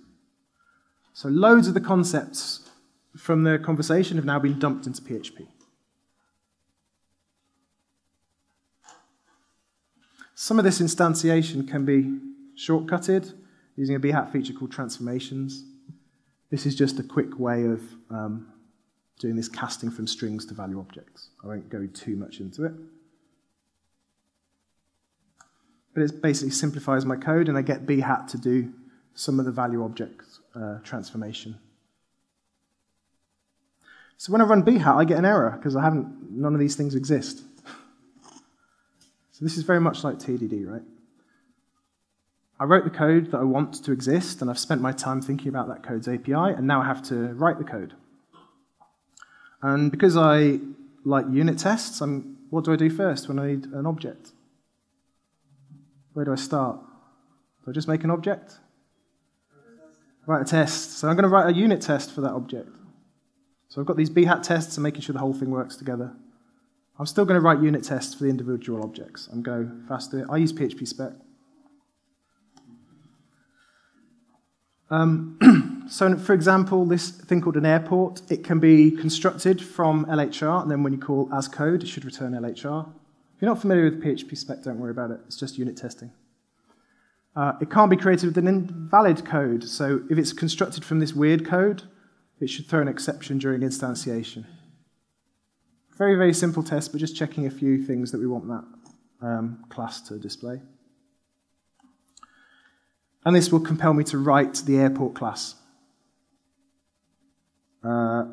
Speaker 1: So loads of the concepts from the conversation have now been dumped into PHP. Some of this instantiation can be shortcutted using a Behat feature called transformations. This is just a quick way of um, doing this casting from strings to value objects. I won't go too much into it. But it basically simplifies my code, and I get Behat to do some of the value object uh, transformation. So when I run Behat, I get an error because I haven't. None of these things exist. <laughs> so this is very much like TDD, right? I wrote the code that I want to exist, and I've spent my time thinking about that code's API, and now I have to write the code. And because I like unit tests, I'm, what do I do first when I need an object? Where do I start? Do I just make an object? Write a test. So I'm going to write a unit test for that object. So I've got these Behat tests and making sure the whole thing works together. I'm still going to write unit tests for the individual objects. I'm going faster. I use PhpSpec. Um, <clears throat> so, for example, this thing called an airport, it can be constructed from LHR, and then when you call as code, it should return LHR. If you're not familiar with PhpSpec, don't worry about it. It's just unit testing. Uh, it can't be created with an invalid code, so if it's constructed from this weird code, it should throw an exception during instantiation. Very, very simple test, but just checking a few things that we want that um, class to display. And this will compel me to write the airport class. Uh,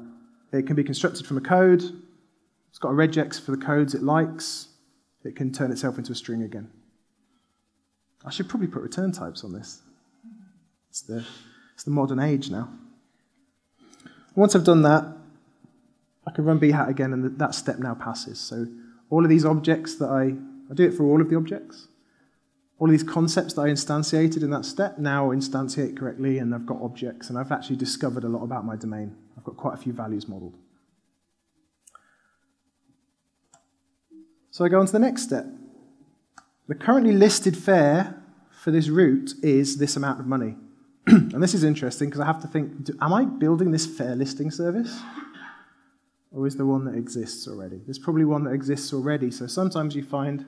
Speaker 1: it can be constructed from a code. It's got a regex for the codes it likes. It can turn itself into a string again. I should probably put return types on this. It's the, it's the modern age now. Once I've done that, I can run Behat again, and that step now passes. So all of these objects that I, I do it for all of the objects. All these concepts that I instantiated in that step now instantiate correctly, and I've got objects, and I've actually discovered a lot about my domain. I've got quite a few values modeled. So I go on to the next step. The currently listed fare for this route is this amount of money. <clears throat> and this is interesting because I have to think do, am I building this fare listing service? Or is there one that exists already? There's probably one that exists already. So sometimes you find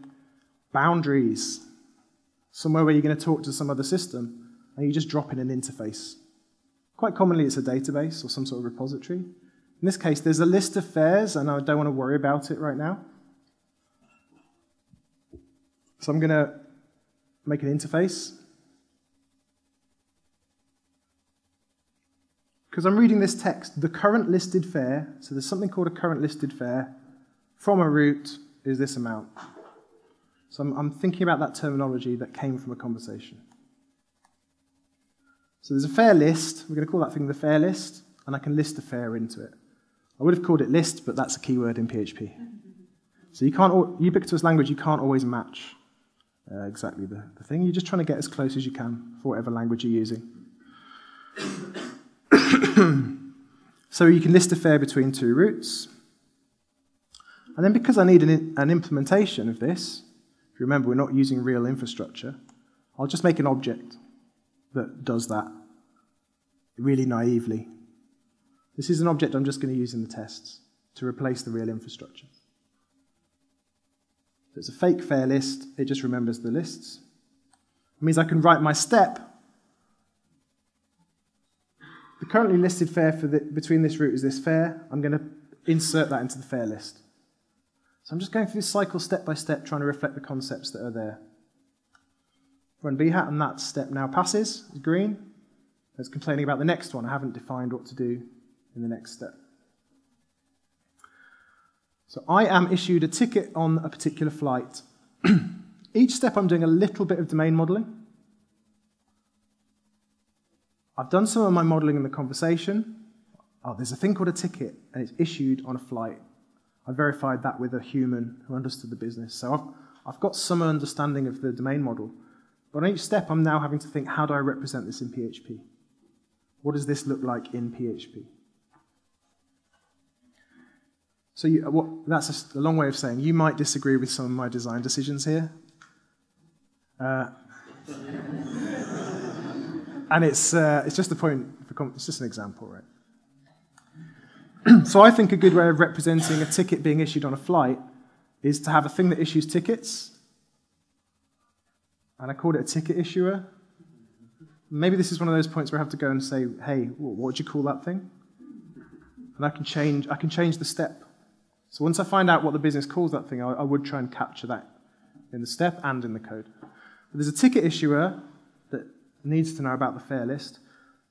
Speaker 1: boundaries, somewhere where you're going to talk to some other system, and you just drop in an interface. Quite commonly, it's a database or some sort of repository. In this case, there's a list of fares, and I don't want to worry about it right now. So I'm going to make an interface. Because I'm reading this text, the current listed fare, so there's something called a current listed fare from a route is this amount. So I'm, I'm thinking about that terminology that came from a conversation. So there's a fare list. We're going to call that thing the fare list, and I can list a fare into it. I would have called it list, but that's a keyword in PHP. So you can't, ubiquitous language, you can't always match uh, exactly the, the thing. You're just trying to get as close as you can for whatever language you're using. <coughs> so you can list a fare between two routes. And then because I need an, an implementation of this, if you remember, we're not using real infrastructure, I'll just make an object that does that really naively. This is an object I'm just going to use in the tests to replace the real infrastructure. So it's a fake fare list, it just remembers the lists. It means I can write my step. The currently listed fare for the, between this route is this fare. I'm going to insert that into the fare list. So I'm just going through this cycle step by step, trying to reflect the concepts that are there. Run Behat, and that step now passes, is green. It's complaining about the next one. I haven't defined what to do in the next step. So I am issued a ticket on a particular flight. <clears throat> Each step I'm doing a little bit of domain modeling. I've done some of my modeling in the conversation. Oh, there's a thing called a ticket, and it's issued on a flight. I verified that with a human who understood the business. So I've, I've got some understanding of the domain model. But on each step, I'm now having to think how do I represent this in PHP? What does this look like in PHP? So you, that's a, a, long way of saying you might disagree with some of my design decisions here. Uh, <laughs> and it's, uh, it's just a point, for, it's just an example, right? <clears throat> so I think a good way of representing a ticket being issued on a flight is to have a thing that issues tickets. And I called it a ticket issuer. Maybe this is one of those points where I have to go and say, hey, what would you call that thing? And I can change, I can change the step so once I find out what the business calls that thing, I, I would try and capture that in the step and in the code. But there's a ticket issuer that needs to know about the fare list,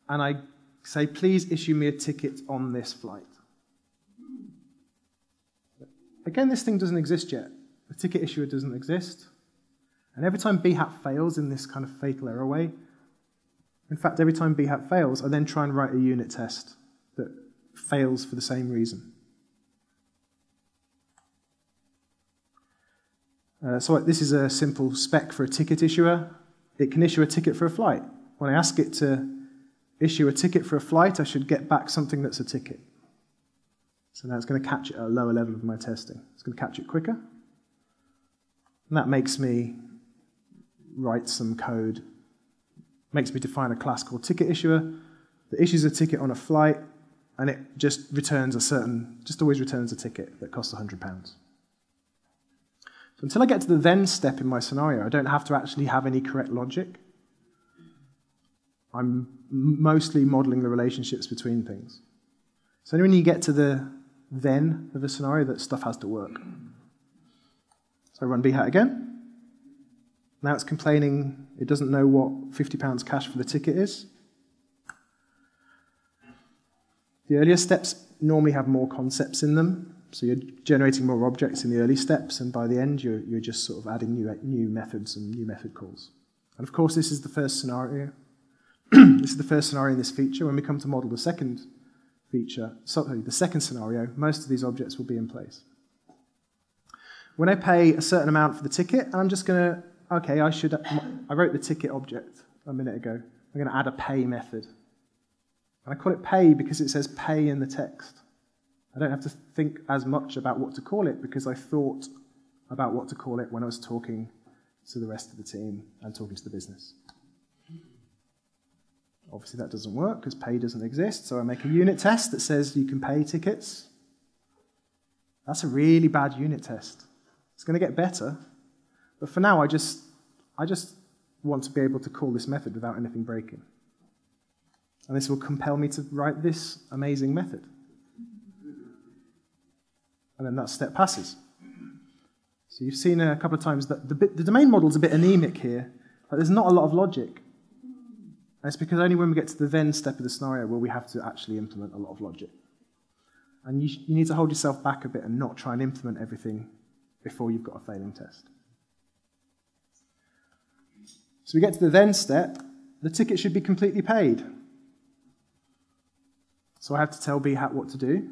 Speaker 1: and I say, please issue me a ticket on this flight. Again, this thing doesn't exist yet. The ticket issuer doesn't exist. And every time Behat fails in this kind of fatal error way, in fact, every time Behat fails, I then try and write a unit test that fails for the same reason. Uh, so this is a simple spec for a ticket issuer. It can issue a ticket for a flight. When I ask it to issue a ticket for a flight, I should get back something that's a ticket. So now it's going to catch it at a lower level of my testing. It's going to catch it quicker. And that makes me write some code, makes me define a class called ticket issuer that issues a ticket on a flight, and it just returns a certain, just always returns a ticket that costs £100. So until I get to the then step in my scenario, I don't have to actually have any correct logic. I'm mostly modeling the relationships between things. So when you get to the then of the scenario, that stuff has to work. So I run Behat again. Now it's complaining it doesn't know what £50 cash for the ticket is. The earlier steps normally have more concepts in them, so you're generating more objects in the early steps, and by the end, you're, you're just sort of adding new, new methods and new method calls. And of course, this is the first scenario. <clears throat> this is the first scenario in this feature. When we come to model the second feature, sorry, the second scenario, most of these objects will be in place. When I pay a certain amount for the ticket, I'm just going to, okay, I should, I wrote the ticket object a minute ago. I'm going to add a pay method. And I call it pay because it says pay in the text. I don't have to think as much about what to call it because I thought about what to call it when I was talking to the rest of the team and talking to the business. Obviously, that doesn't work because pay doesn't exist, so I make a unit test that says you can pay tickets. That's a really bad unit test. It's going to get better, but for now, I just, I just want to be able to call this method without anything breaking. And this will compel me to write this amazing method and then that step passes. So you've seen a couple of times that the, the domain model is a bit anemic here. Like there's not a lot of logic. And it's because only when we get to the then step of the scenario will we have to actually implement a lot of logic. And you, you need to hold yourself back a bit and not try and implement everything before you've got a failing test. So we get to the then step. The ticket should be completely paid. So I have to tell Behat what to do.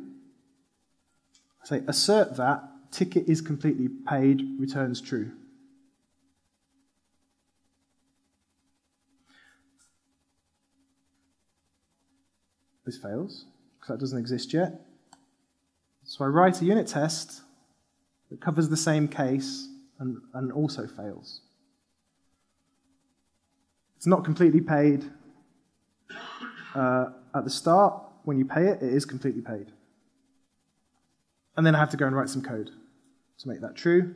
Speaker 1: I say assert that ticket is completely paid, returns true. This fails because that doesn't exist yet. So I write a unit test that covers the same case and, and also fails. It's not completely paid uh, at the start. When you pay it, it is completely paid. And then I have to go and write some code to make that true.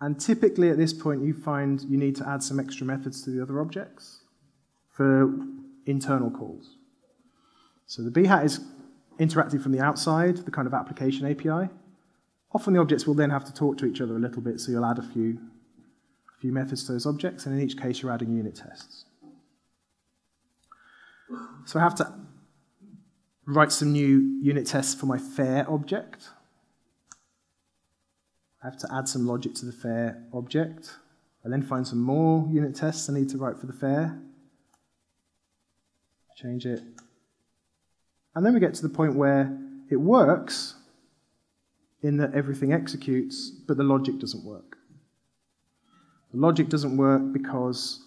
Speaker 1: And typically at this point, you find you need to add some extra methods to the other objects for internal calls. So the Behat is interacting from the outside, the kind of application API. Often the objects will then have to talk to each other a little bit, so you'll add a few, a few methods to those objects, and in each case you're adding unit tests. So I have to write some new unit tests for my fare object. I have to add some logic to the fare object. I then find some more unit tests I need to write for the fare. Change it. And then we get to the point where it works in that everything executes, but the logic doesn't work. The logic doesn't work because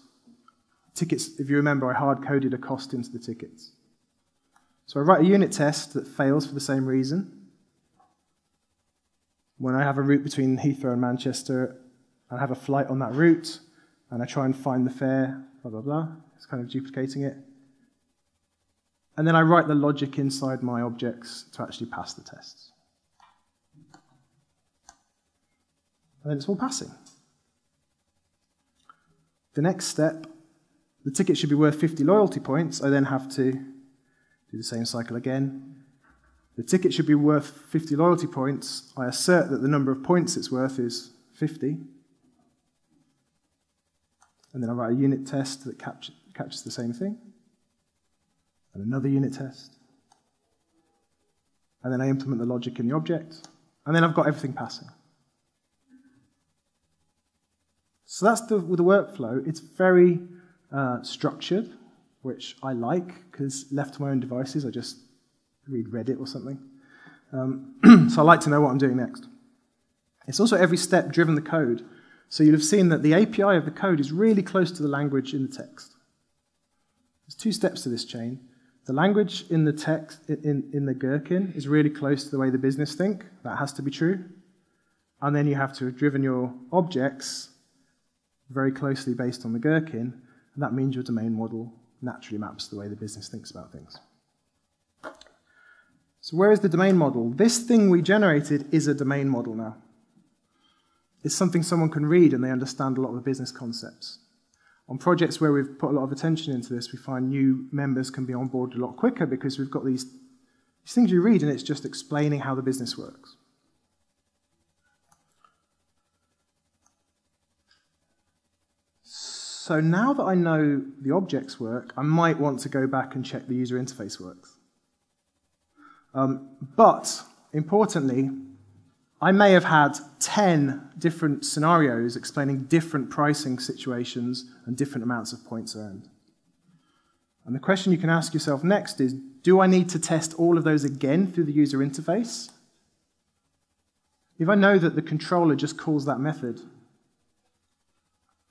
Speaker 1: tickets, if you remember, I hard coded a cost into the tickets. So I write a unit test that fails for the same reason. When I have a route between Heathrow and Manchester, I have a flight on that route, and I try and find the fare, blah, blah, blah. It's kind of duplicating it. And then I write the logic inside my objects to actually pass the tests. And then it's all passing. The next step, the ticket should be worth 50 loyalty points. I then have to do the same cycle again. The ticket should be worth 50 loyalty points. I assert that the number of points it's worth is 50. And then I write a unit test that capture, captures the same thing. And another unit test. And then I implement the logic in the object. And then I've got everything passing. So that's the, with the workflow. It's very uh, structured, which I like because left to my own devices, I just read Reddit or something. Um, <clears throat> so I like to know what I'm doing next. It's also every step driven the code. So you'll have seen that the API of the code is really close to the language in the text. There's two steps to this chain. The language in the text in, in the gherkin is really close to the way the business think. That has to be true. And then you have to have driven your objects very closely based on the gherkin, and that means your domain model naturally maps the way the business thinks about things. So, where is the domain model? This thing we generated is a domain model now. It's something someone can read and they understand a lot of the business concepts. On projects where we've put a lot of attention into this, we find new members can be on board a lot quicker because we've got these, these things you read and it's just explaining how the business works. So now that I know the objects work, I might want to go back and check the user interface works. Um, but importantly, I may have had 10 different scenarios explaining different pricing situations and different amounts of points earned. And the question you can ask yourself next is do I need to test all of those again through the user interface? If I know that the controller just calls that method,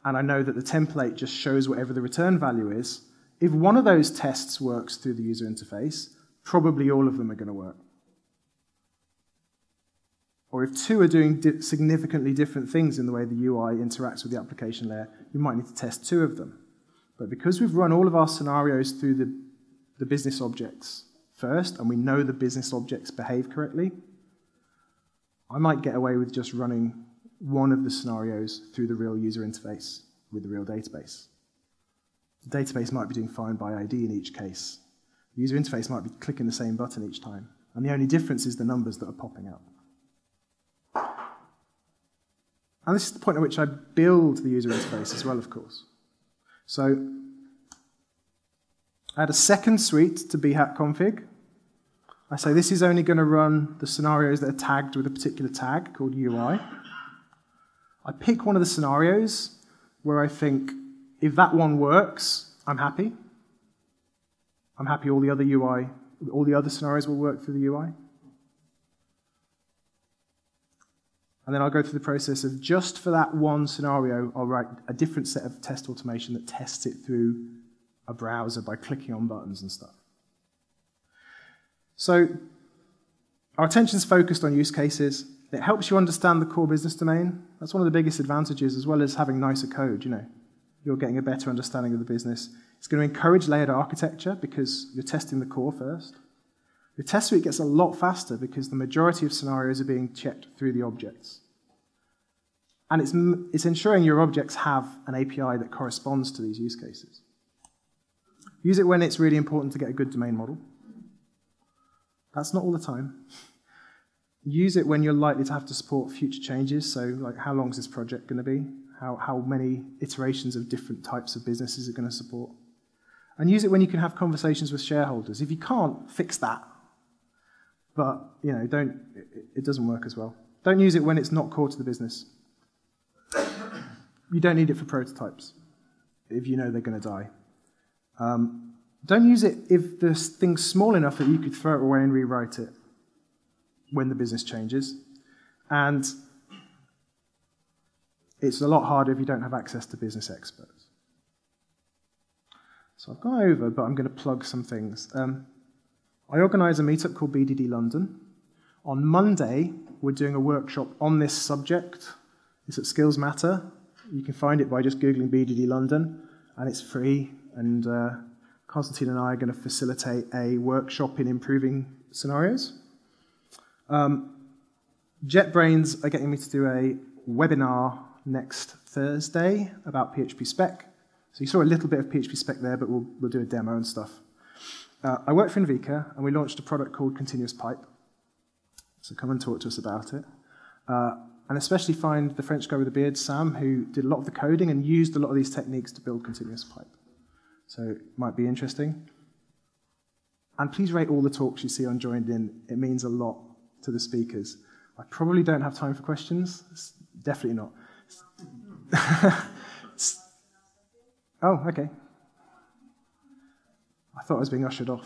Speaker 1: and I know that the template just shows whatever the return value is, if one of those tests works through the user interface, probably all of them are going to work. Or if two are doing di significantly different things in the way the UI interacts with the application layer, you might need to test two of them. But because we've run all of our scenarios through the, the business objects first, and we know the business objects behave correctly, I might get away with just running one of the scenarios through the real user interface with the real database. The database might be doing find by ID in each case. The user interface might be clicking the same button each time. And the only difference is the numbers that are popping up. And this is the point at which I build the user interface as well, of course. So I add a second suite to Behat config. I say this is only going to run the scenarios that are tagged with a particular tag called UI. I pick one of the scenarios where I think if that one works, I'm happy. I'm happy all the other UI, all the other scenarios will work through the UI. And then I'll go through the process of just for that one scenario, I'll write a different set of test automation that tests it through a browser by clicking on buttons and stuff. So our attention's focused on use cases. It helps you understand the core business domain. That's one of the biggest advantages, as well as having nicer code, you know. You're getting a better understanding of the business. It's going to encourage layered architecture because you're testing the core first. The test suite gets a lot faster because the majority of scenarios are being checked through the objects. And it's, it's ensuring your objects have an API that corresponds to these use cases. Use it when it's really important to get a good domain model. That's not all the time. Use it when you're likely to have to support future changes. So, like, how long is this project going to be? How, how many iterations of different types of businesses it going to support? And use it when you can have conversations with shareholders. If you can't, fix that. But, you know, don't, it, it doesn't work as well. Don't use it when it's not core to the business. You don't need it for prototypes if you know they're going to die. Um, don't use it if the thing's small enough that you could throw it away and rewrite it when the business changes. And it's a lot harder if you don't have access to business experts. So I've gone over, but I'm going to plug some things. Um, I organise a meetup called BDD London. On Monday, we're doing a workshop on this subject. It's at Skills Matter. You can find it by just Googling BDD London, and it's free. And uh, Konstantin and I are going to facilitate a workshop in improving scenarios. Um, JetBrains are getting me to do a webinar next Thursday about PhpSpec. So you saw a little bit of PhpSpec there, but we'll, we'll do a demo and stuff. Uh, I work for Inviqa, and we launched a product called Continuous Pipe. So come and talk to us about it. Uh, and especially find the French guy with the beard, Sam, who did a lot of the coding and used a lot of these techniques to build Continuous Pipe. So it might be interesting. And please rate all the talks you see on Joind.in. It means a lot to the speakers. I probably don't have time for questions. It's definitely not. <laughs> oh, okay. I thought I was being ushered off.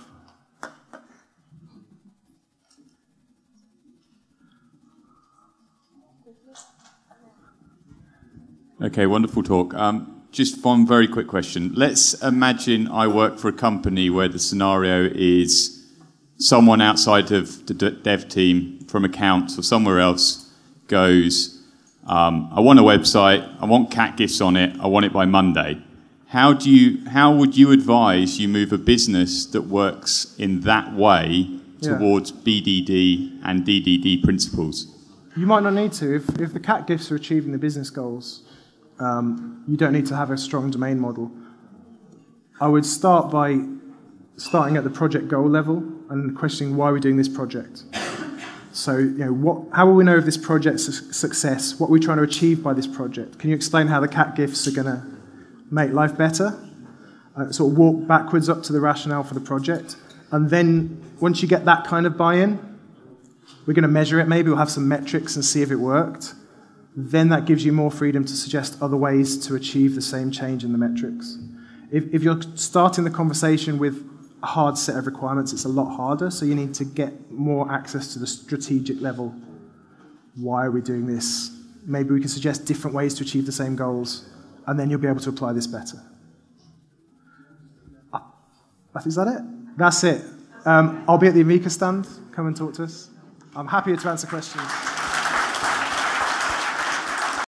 Speaker 4: Okay, wonderful talk. Um, just one very quick question. Let's imagine I work for a company where the scenario is someone outside of the dev team from accounts or somewhere else goes, um, I want a website, I want cat gifts on it, I want it by Monday. How, do you, how would you advise you move a business that works in that way yeah. towards BDD and DDD principles?
Speaker 1: You might not need to. If, if the cat gifts are achieving the business goals, um, you don't need to have a strong domain model. I would start by starting at the project goal level and questioning why we're doing this project. So, you know, what, how will we know of this project's success? What are we trying to achieve by this project? Can you explain how the cat gifts are going to make life better? Uh, sort of walk backwards up to the rationale for the project. And then once you get that kind of buy in, we're going to measure it. Maybe we'll have some metrics and see if it worked. Then that gives you more freedom to suggest other ways to achieve the same change in the metrics. If, if you're starting the conversation with a hard set of requirements, it's a lot harder. So you need to get more access to the strategic level. Why are we doing this? Maybe we can suggest different ways to achieve the same goals, and then you'll be able to apply this better. Uh, is that it? That's it. Um, I'll be at the Inviqa stand. Come and talk to us. I'm happy to answer questions.